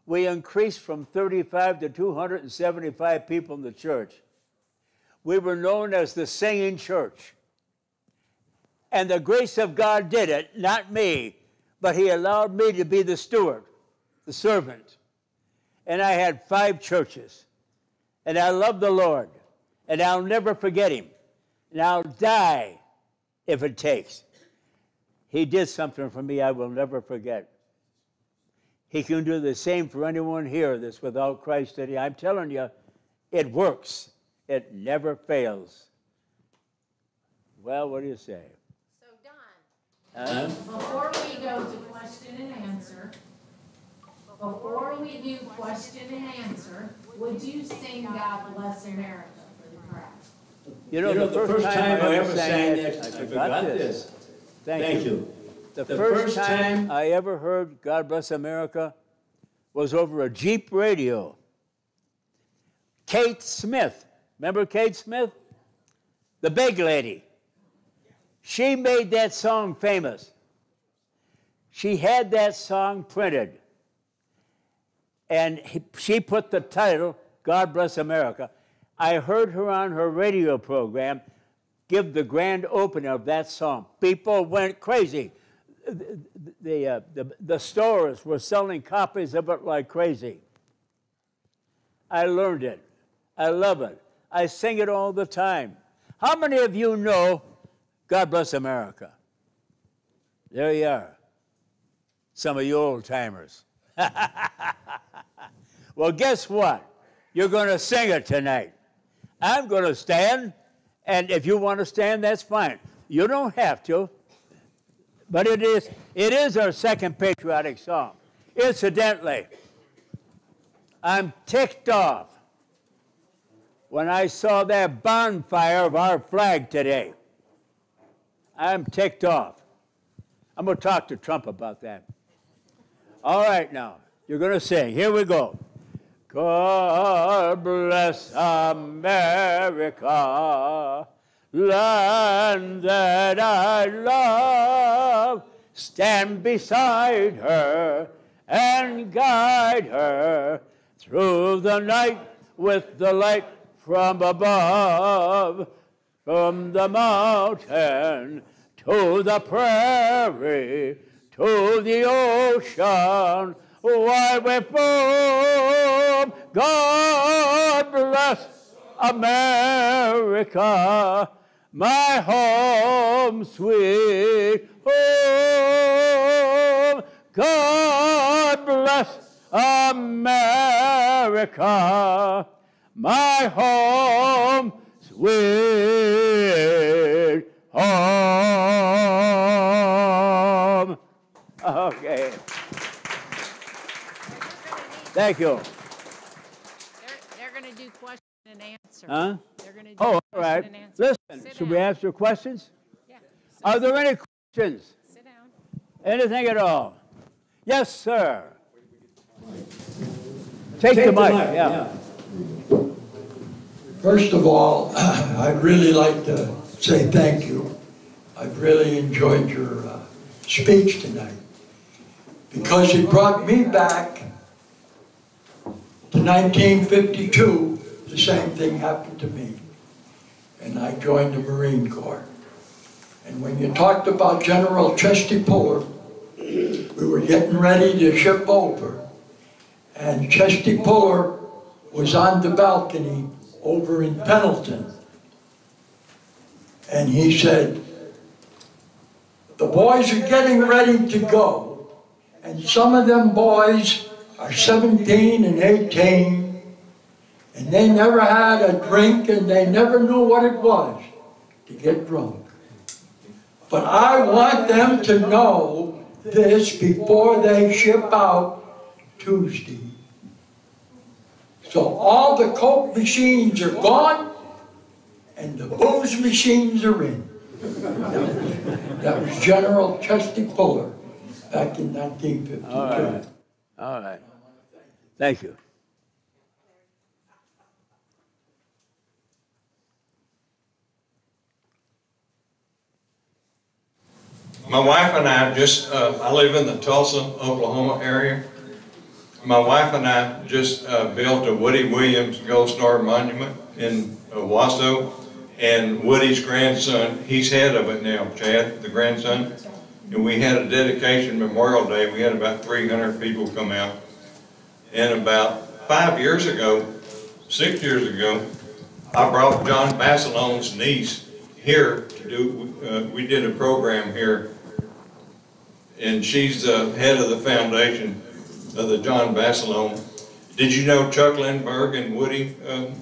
We increased from 35 to 275 people in the church. We were known as the singing church. And the grace of God did it, not me but he allowed me to be the steward, the servant. And I had five churches. And I love the Lord. And I'll never forget him. And I'll die if it takes. He did something for me I will never forget. He can do the same for anyone here that's without Christ today. I'm telling you, it works. It never fails. Well, what do you say? So, Don, before we go to question and answer, before we do question and answer, would you sing God Bless America for the crowd? You know, the, first, time, I ever sang it, I forgot this. Thank, Thank you. you. The, The first, first time, time- I ever heard God Bless America was over a Jeep radio. Kate Smith. Remember Kate Smith? The big lady. She made that song famous. She had that song printed. And he, she put the title, God Bless America. I heard her on her radio program give the grand opening of that song. People went crazy. The, the, uh, the, the stores were selling copies of it like crazy. I learned it. I love it. I sing it all the time. How many of you know God Bless America? There you are. Some of you old timers. well, guess what? You're going to sing it tonight. I'm going to stand, and if you want to stand, that's fine. You don't have to, but it is, it is our second patriotic song. Incidentally, I'm ticked off when I saw that bonfire of our flag today. I'm ticked off. I'm going to talk to Trump about that. All right, now, you're going to sing. Here we go. God bless America, land that I love. Stand beside her and guide her through the night with the light from above, from the mountain to the prairie, to the ocean, wide we. God bless America, my home, sweet home. God bless America, my home, sweet home. Okay. Thank you. They're, they're gonna do question and answer. Huh? They're gonna do Oh, all right. And answer. Listen, should we down. answer questions? Yeah, Are there any questions? sit down. Anything at all? Yes, sir. Take the mic, yeah. First of all, I'd really like to say thank you. I've really enjoyed your uh, speech tonight because it brought me back to 1952. The same thing happened to me, and I joined the Marine Corps. And when you talked about General Chesty Puller, we were getting ready to ship over, and Chesty Puller was on the balcony over in Pendleton. And he said, the boys are getting ready to go. And some of them boys are 17 and 18. And they never had a drink and they never knew what it was to get drunk. But I want them to know this before they ship out Tuesday. So all the Coke machines are gone and the booze machines are in. That was General Chesty Puller back in 1952. All right. All right. Thank you. My wife and I just, uh, I live in the Tulsa, Oklahoma area. My wife and I just uh, built a Woody Williams Gold Star Monument in Owasso. And Woody's grandson, he's head of it now, Chad, the grandson. And we had a dedication Memorial Day. We had about 300 people come out. And about five years ago, six years ago, I brought John Basilone's niece here to do, uh, we did a program here. And she's the head of the foundation of the John Basilone. Did you know Chuck Lindberg and Woody? Um,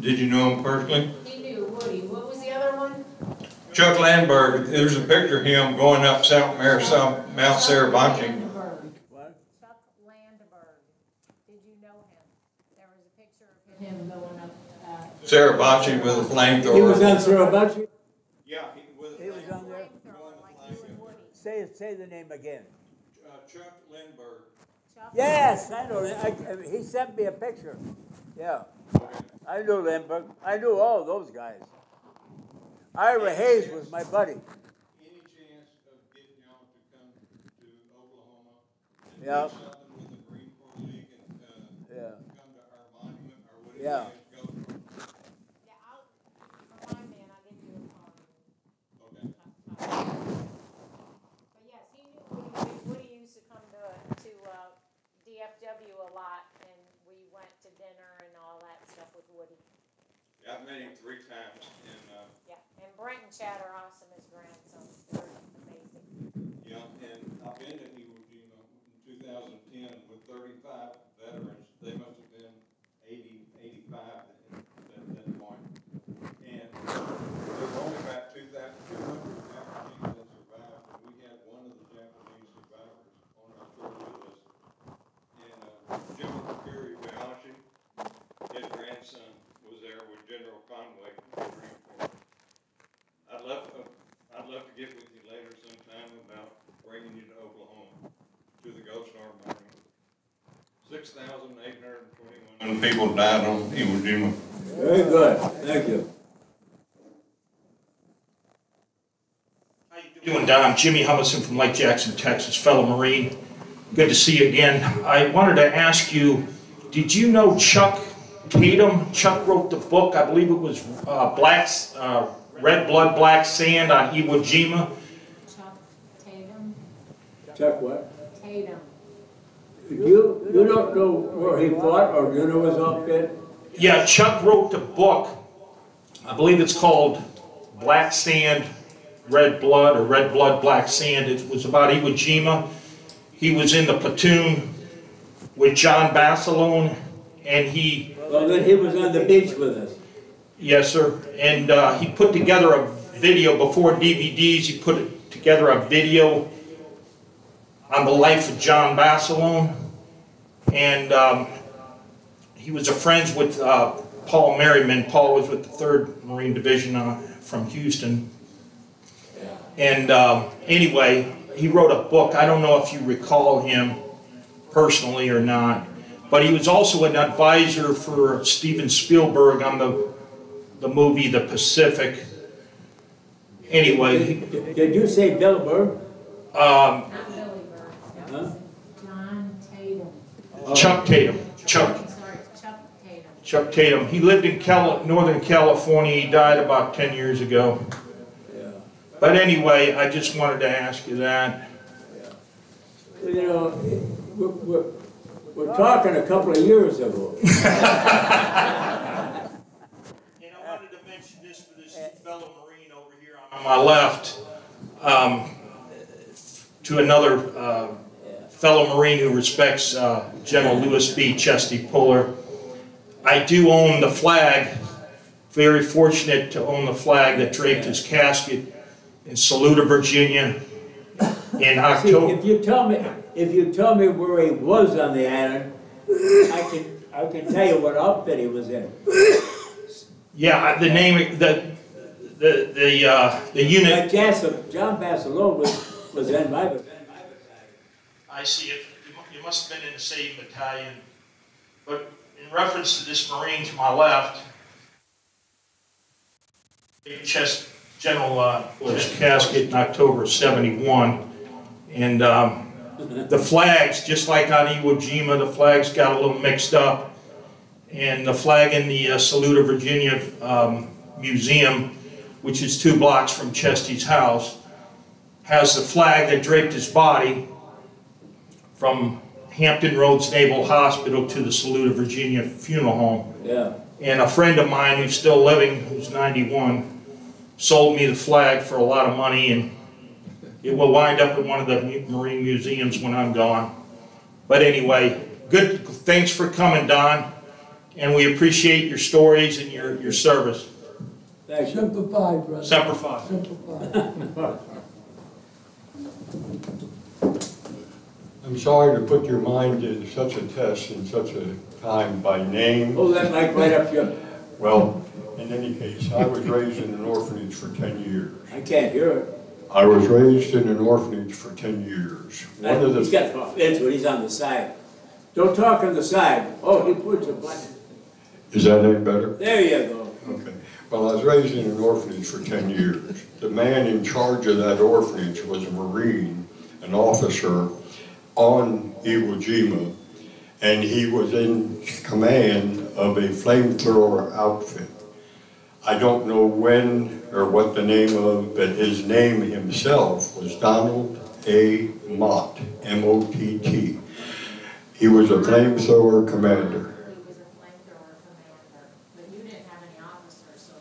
did you know him personally? He knew Woody. What was the other one? Chuck Landberg, there's a picture of him going up South Mare, South Mount Suribachi. Chuck Landberg. Did you know him? There was a picture of him going up, uh. Suribachi with a flamethrower. He was on Suribachi? say say the name again. Uh, Chuck Lindberg. Chuck yes, I know. I, he sent me a picture. Yeah, okay. I knew Lindberg. I knew all those guys. Ira any Hayes chance, was my buddy. Any chance of getting y'all to come to Oklahoma yeah. Uh, yeah. Yeah. Yeah, I'll remind me and I'll give you a call. Okay. I've met him three times, and uh, yeah, and Brent and Chad are Awesome, as grandsons. they're amazing. Yeah, and I've been to Iwo Jima in 2010 with 35 6,821 people died on Iwo Jima. Very good. Thank you. How you doing, Don? Jimmy Hummison from Lake Jackson, Texas, fellow Marine. Good to see you again. I wanted to ask you, did you know Chuck Tatum? Chuck wrote the book, I believe it was uh, uh, Red Blood Black Sand on Iwo Jima. Chuck Tatum. Chuck what? You, you don't know where he fought, or you know his outfit? Yeah, Chuck wrote the book. I believe it's called Black Sand, Red Blood, or Red Blood, Black Sand. It was about Iwo Jima. He was in the platoon with John Basilone, and he, Well, then he was on the beach with us. yes, sir, and uh, he put together a video before DVDs. He put it- together a video on the life of John Basilone, and um, he was a friend with uh, Paul Merriman. Paul was with the Third Marine Division uh, from Houston. And um, anyway, he wrote a book. I don't know if you recall him personally or not, but he was also an advisor for Steven Spielberg on the the movie The Pacific. Anyway, Did you say Bill Burr? um, Not Billy Burr, Huh? John Tatum. Chuck Tatum. Chuck Chuck Tatum. He lived in Cal- Northern California. He died about 10 years ago. Yeah. But anyway, I just wanted to ask you that. Well, You know, we're, we're, we're talking a couple of years ago. And I wanted to mention this for this fellow Marine over here on my left, um, to another uh, fellow Marine who respects uh, General Lewis B. Chesty Puller. I do own the flag, very fortunate to own the flag that draped his casket in Saluda, Virginia in See, October. if you tell me, if you tell me where he was on the island, I can, I can tell you what outfit he was in. Yeah, the name, the, the, the, uh, the unit. Like John Basilone was, was in my, I see it. You must have been in the same battalion. But in reference to this Marine to my left, chest, General uh, casket in October of 71. And um, the flags, just like on Iwo Jima, the flags got a little mixed up. And the flag in the uh, Saluda, Virginia um, Museum, which is two blocks from Chesty's house, has the flag that draped his body from Hampton Roads Naval Hospital to the Saluda, Virginia Funeral Home. yeah. And a friend of mine who's still living, who's 91, sold me the flag for a lot of money and it will wind up in one of the marine museums when I'm gone. But anyway, good, thanks for coming, Don. And we appreciate your stories and your, your service. Thank you. Semper Fi, brother. Semper Fi. Semper Fi. I'm sorry to put your mind to such a test in such a time by name. Hold that mic right up here. Well, in any case, I was raised in an orphanage for 10 years. I can't hear it. I was raised in an orphanage for 10 years. One of He's the, got talk into it, he's on the side. Don't talk on the side. Oh, he puts a button. is that any better? There you go. Okay. Well, I was raised in an orphanage for 10 years. The man in charge of that orphanage was a Marine, an officer on Iwo Jima, and he was in command of a flamethrower outfit. I don't know when or what the name of, but his name himself was Donald A. Mott, M-O-T-T. He was a flamethrower commander. He was a flamethrower commander, but you didn't have any officers, so.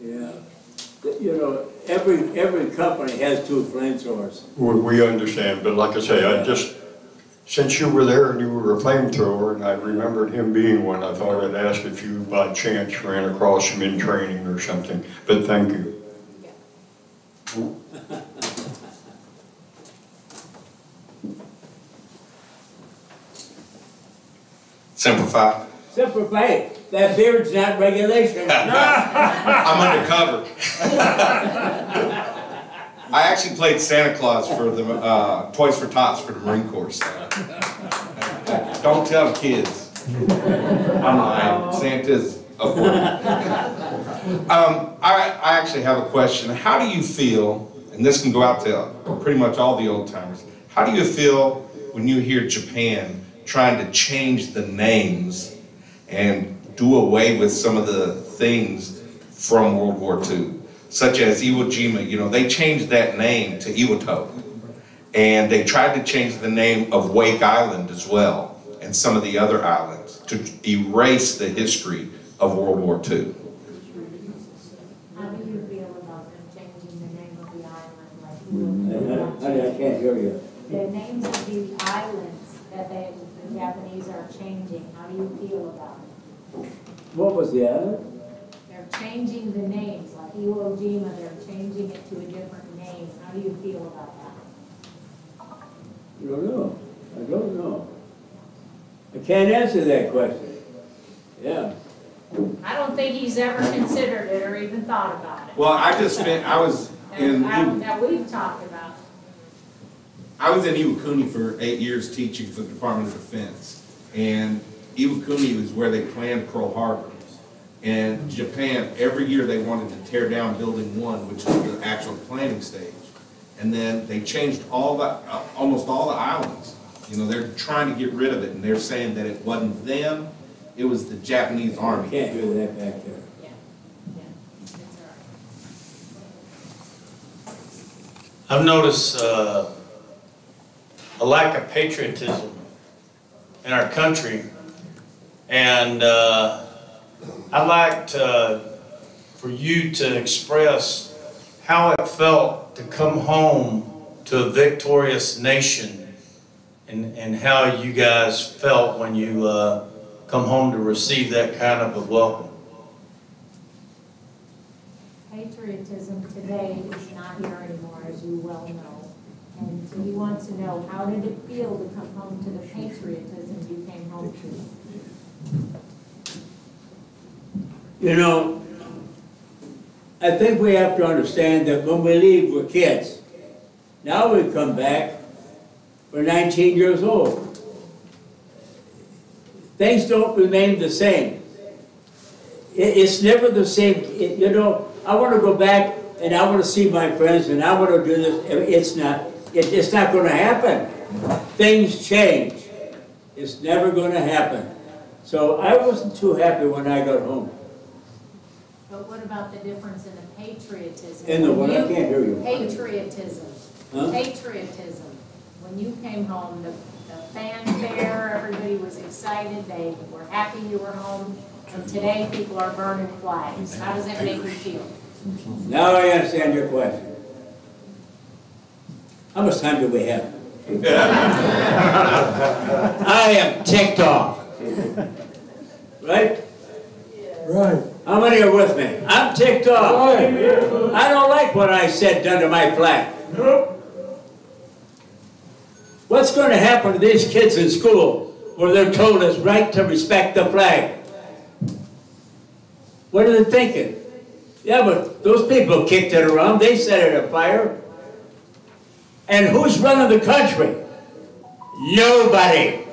Yeah. You know, every, every company has two flamethrowers. We, we understand, but like I say, I just, since you were there and you were a flamethrower, and I remembered him being one, I thought I'd ask if you by chance ran across him in training or something, but thank you. Semper Fi. Simplify, that beard's not regulation. I'm undercover. I actually played Santa Claus for the, uh, Toys for Tots for the Marine Corps. so. Don't tell kids. I'm lying, Santa's a Um, I, I actually have a question. How do you feel, and this can go out to pretty much all the old timers, how do you feel when you hear Japan trying to change the names and do away with some of the things from World War II, such as Iwo Jima. You know, they changed that name to Iwoto. And they tried to change the name of Wake Island as well, and some of the other islands, to erase the history of World War II. How do you feel about them changing the name of the island like mm-hmm. Honey, I can't hear you. The names of the islands that they, the Japanese are changing, how do you feel about it? What was the other? They're changing the names, like Iwo Jima, they're changing it to a different name, how do you feel about that? I don't know. I don't know. I can't answer that question. Yeah. I don't think he's ever considered it or even thought about it. Well, I just spent, I was in, That that we've talked about. I was in Iwakuni for eight years teaching for the Department of Defense. And Iwakuni was where they planned Pearl Harbor. And Japan, every year they wanted to tear down Building One, which was the actual planning stage. And then they changed all the, uh, almost all the islands. You know, they're trying to get rid of it, and they're saying that it wasn't them, it was the Japanese I army. can't hear that back there. Yeah, yeah, it's all right. I've noticed uh, a lack of patriotism in our country. And uh, I'd like to, for you to express how it felt to come home to a victorious nation and, and how you guys felt when you uh, come home to receive that kind of a welcome. Patriotism today is not here anymore, as you well know. And so he wants to know, how did it feel to come home to the patriotism you came home to? You know, I think we have to understand that when we leave, we're kids. Now we come back, we're 19 years old. Things don't remain the same. It's never the same, you know, I want to go back and I want to see my friends and I want to do this, it's not, it, it's not going to happen. Things change. It's never going to happen. So I wasn't too happy when I got home. But what about the difference in the patriotism? In the what? I can't hear you. Patriotism, Huh? patriotism. When you came home, the, the fanfare, everybody was excited, they were happy you were home. And today, people are burning flags. How does that make you feel? Now I understand your question. How much time do we have? I am ticked off. Right? Right. How many are with me? I'm ticked off. I don't like what I said done to my flag. What's going to happen to these kids in school where they're told it's right to respect the flag? What are they thinking? Yeah, but those people kicked it around, they set it afire. And who's running the country? Nobody.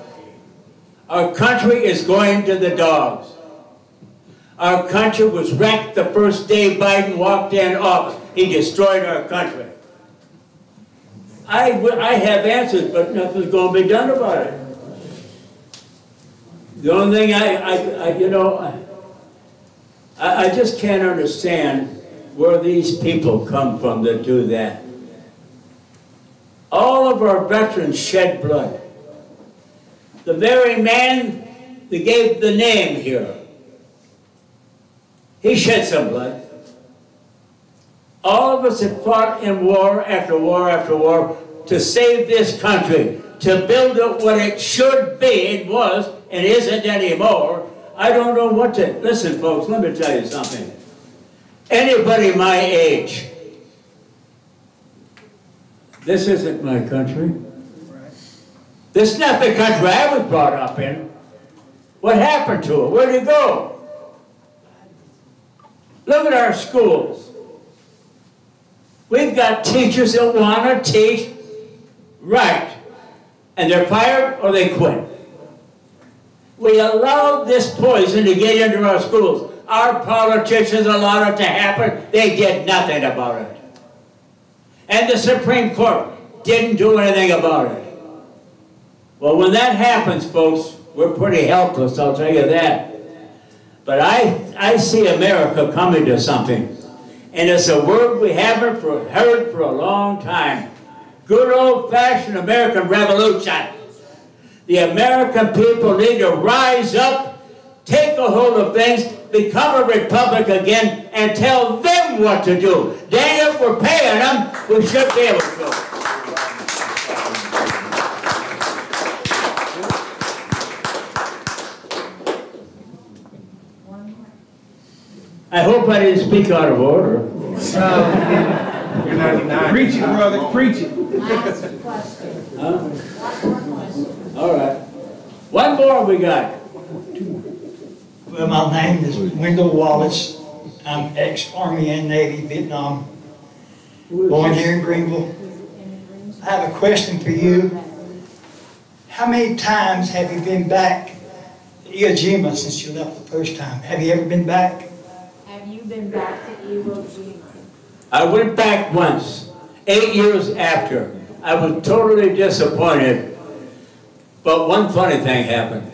Our country is going to the dogs. Our country was wrecked the first day Biden walked in office. He destroyed our country. I, I have answers, but nothing's gonna be done about it. The only thing I, I, I, you know, I, I just can't understand where these people come from that do that. All of our veterans shed blood. The very man that gave the name here, he shed some blood. All of us have fought in war after war after war to save this country, to build it what it should be, it was, and isn't anymore. I don't know what to, listen folks, let me tell you something. Anybody my age, this isn't my country. This is not the country I was brought up in. What happened to it? Where'd it go? Look at our schools. We've got teachers that want to teach right, and they're fired or they quit. We allowed this poison to get into our schools. Our politicians allowed it to happen. They did nothing about it. And the Supreme Court didn't do anything about it. Well, when that happens, folks, we're pretty helpless, I'll tell you that. But I, I see America coming to something. And it's a word we haven't for, heard for a long time. Good old-fashioned American Revolution. The American people need to rise up, take a hold of things, become a republic again, and tell them what to do. Dang if we're paying them, we should be able to. I hope I didn't speak out of order. You're oh. ninety-nine. Preach it, brother, preach it. Huh? All right. One more we got. Well, my name is Wendell Wallace. I'm ex-Army and Navy, Vietnam, born here in Greenville. I have a question for you. How many times have you been back to Iwo Jima since you left the first time? Have you ever been back? Been back to Jima? I went back once, eight years after. I was totally disappointed. But one funny thing happened.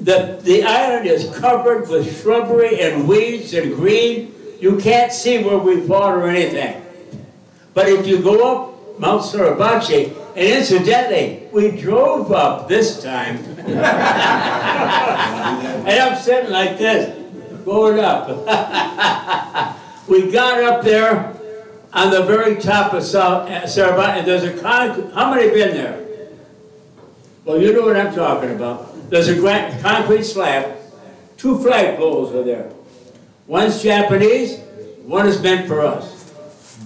The, the island is covered with shrubbery and weeds and green. You can't see where we fought or anything. But if you go up Mount Suribachi, and incidentally, we drove up this time. and I'm sitting like this, going up. we got up there on the very top of South and there's a con, how many been there? Well, you know what I'm talking about. There's a concrete slab, two flagpoles are there. One's Japanese, one is meant for us.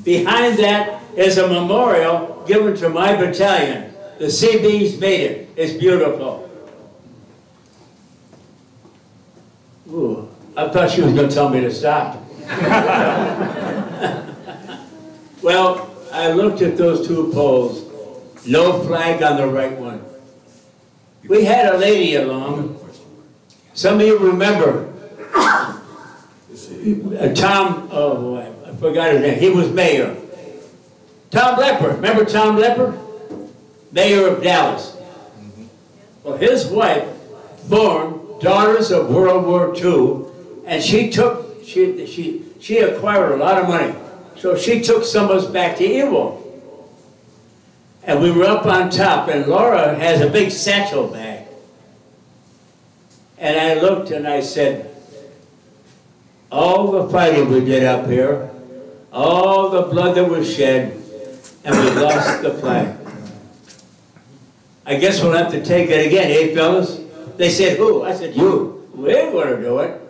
Behind that is a memorial given to my battalion. The Seabees made it. It's beautiful. Ooh, I thought she was going to tell me to stop. well, I looked at those two poles. No flag on the right one. We had a lady along. Some of you remember uh, Tom, oh boy, I forgot his name. He was mayor. Tom Leppert. Remember Tom Leppert? Mayor of Dallas. Well, his wife formed Daughters of World War II, and she took, she, she, she acquired a lot of money. So she took some of us back to Iwo. And we were up on top, and Laura has a big satchel bag. And I looked and I said, all the fighting we did up here, all the blood that was shed, and we lost the flag. I guess we'll have to take it again, eh, fellas? They said, who? I said, you. We ain't gonna do it.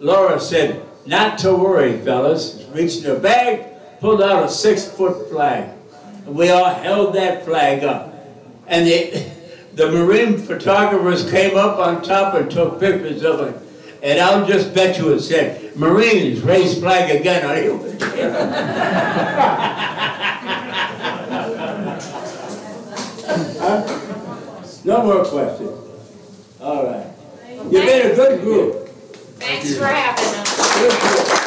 Laura said, not to worry, fellas. Reached in her bag, pulled out a six-foot flag. And we all held that flag up. And the, the marine photographers came up on top and took pictures of it. And I'll just bet you it said, Marines, raise flag again No more questions. All right. You've been a good group. Thanks for having us.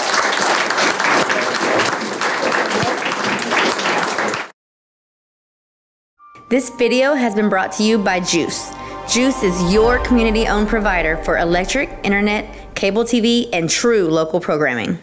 This video has been brought to you by GEUS. GEUS is your community owned provider for electric, internet, cable TV, and true local programming.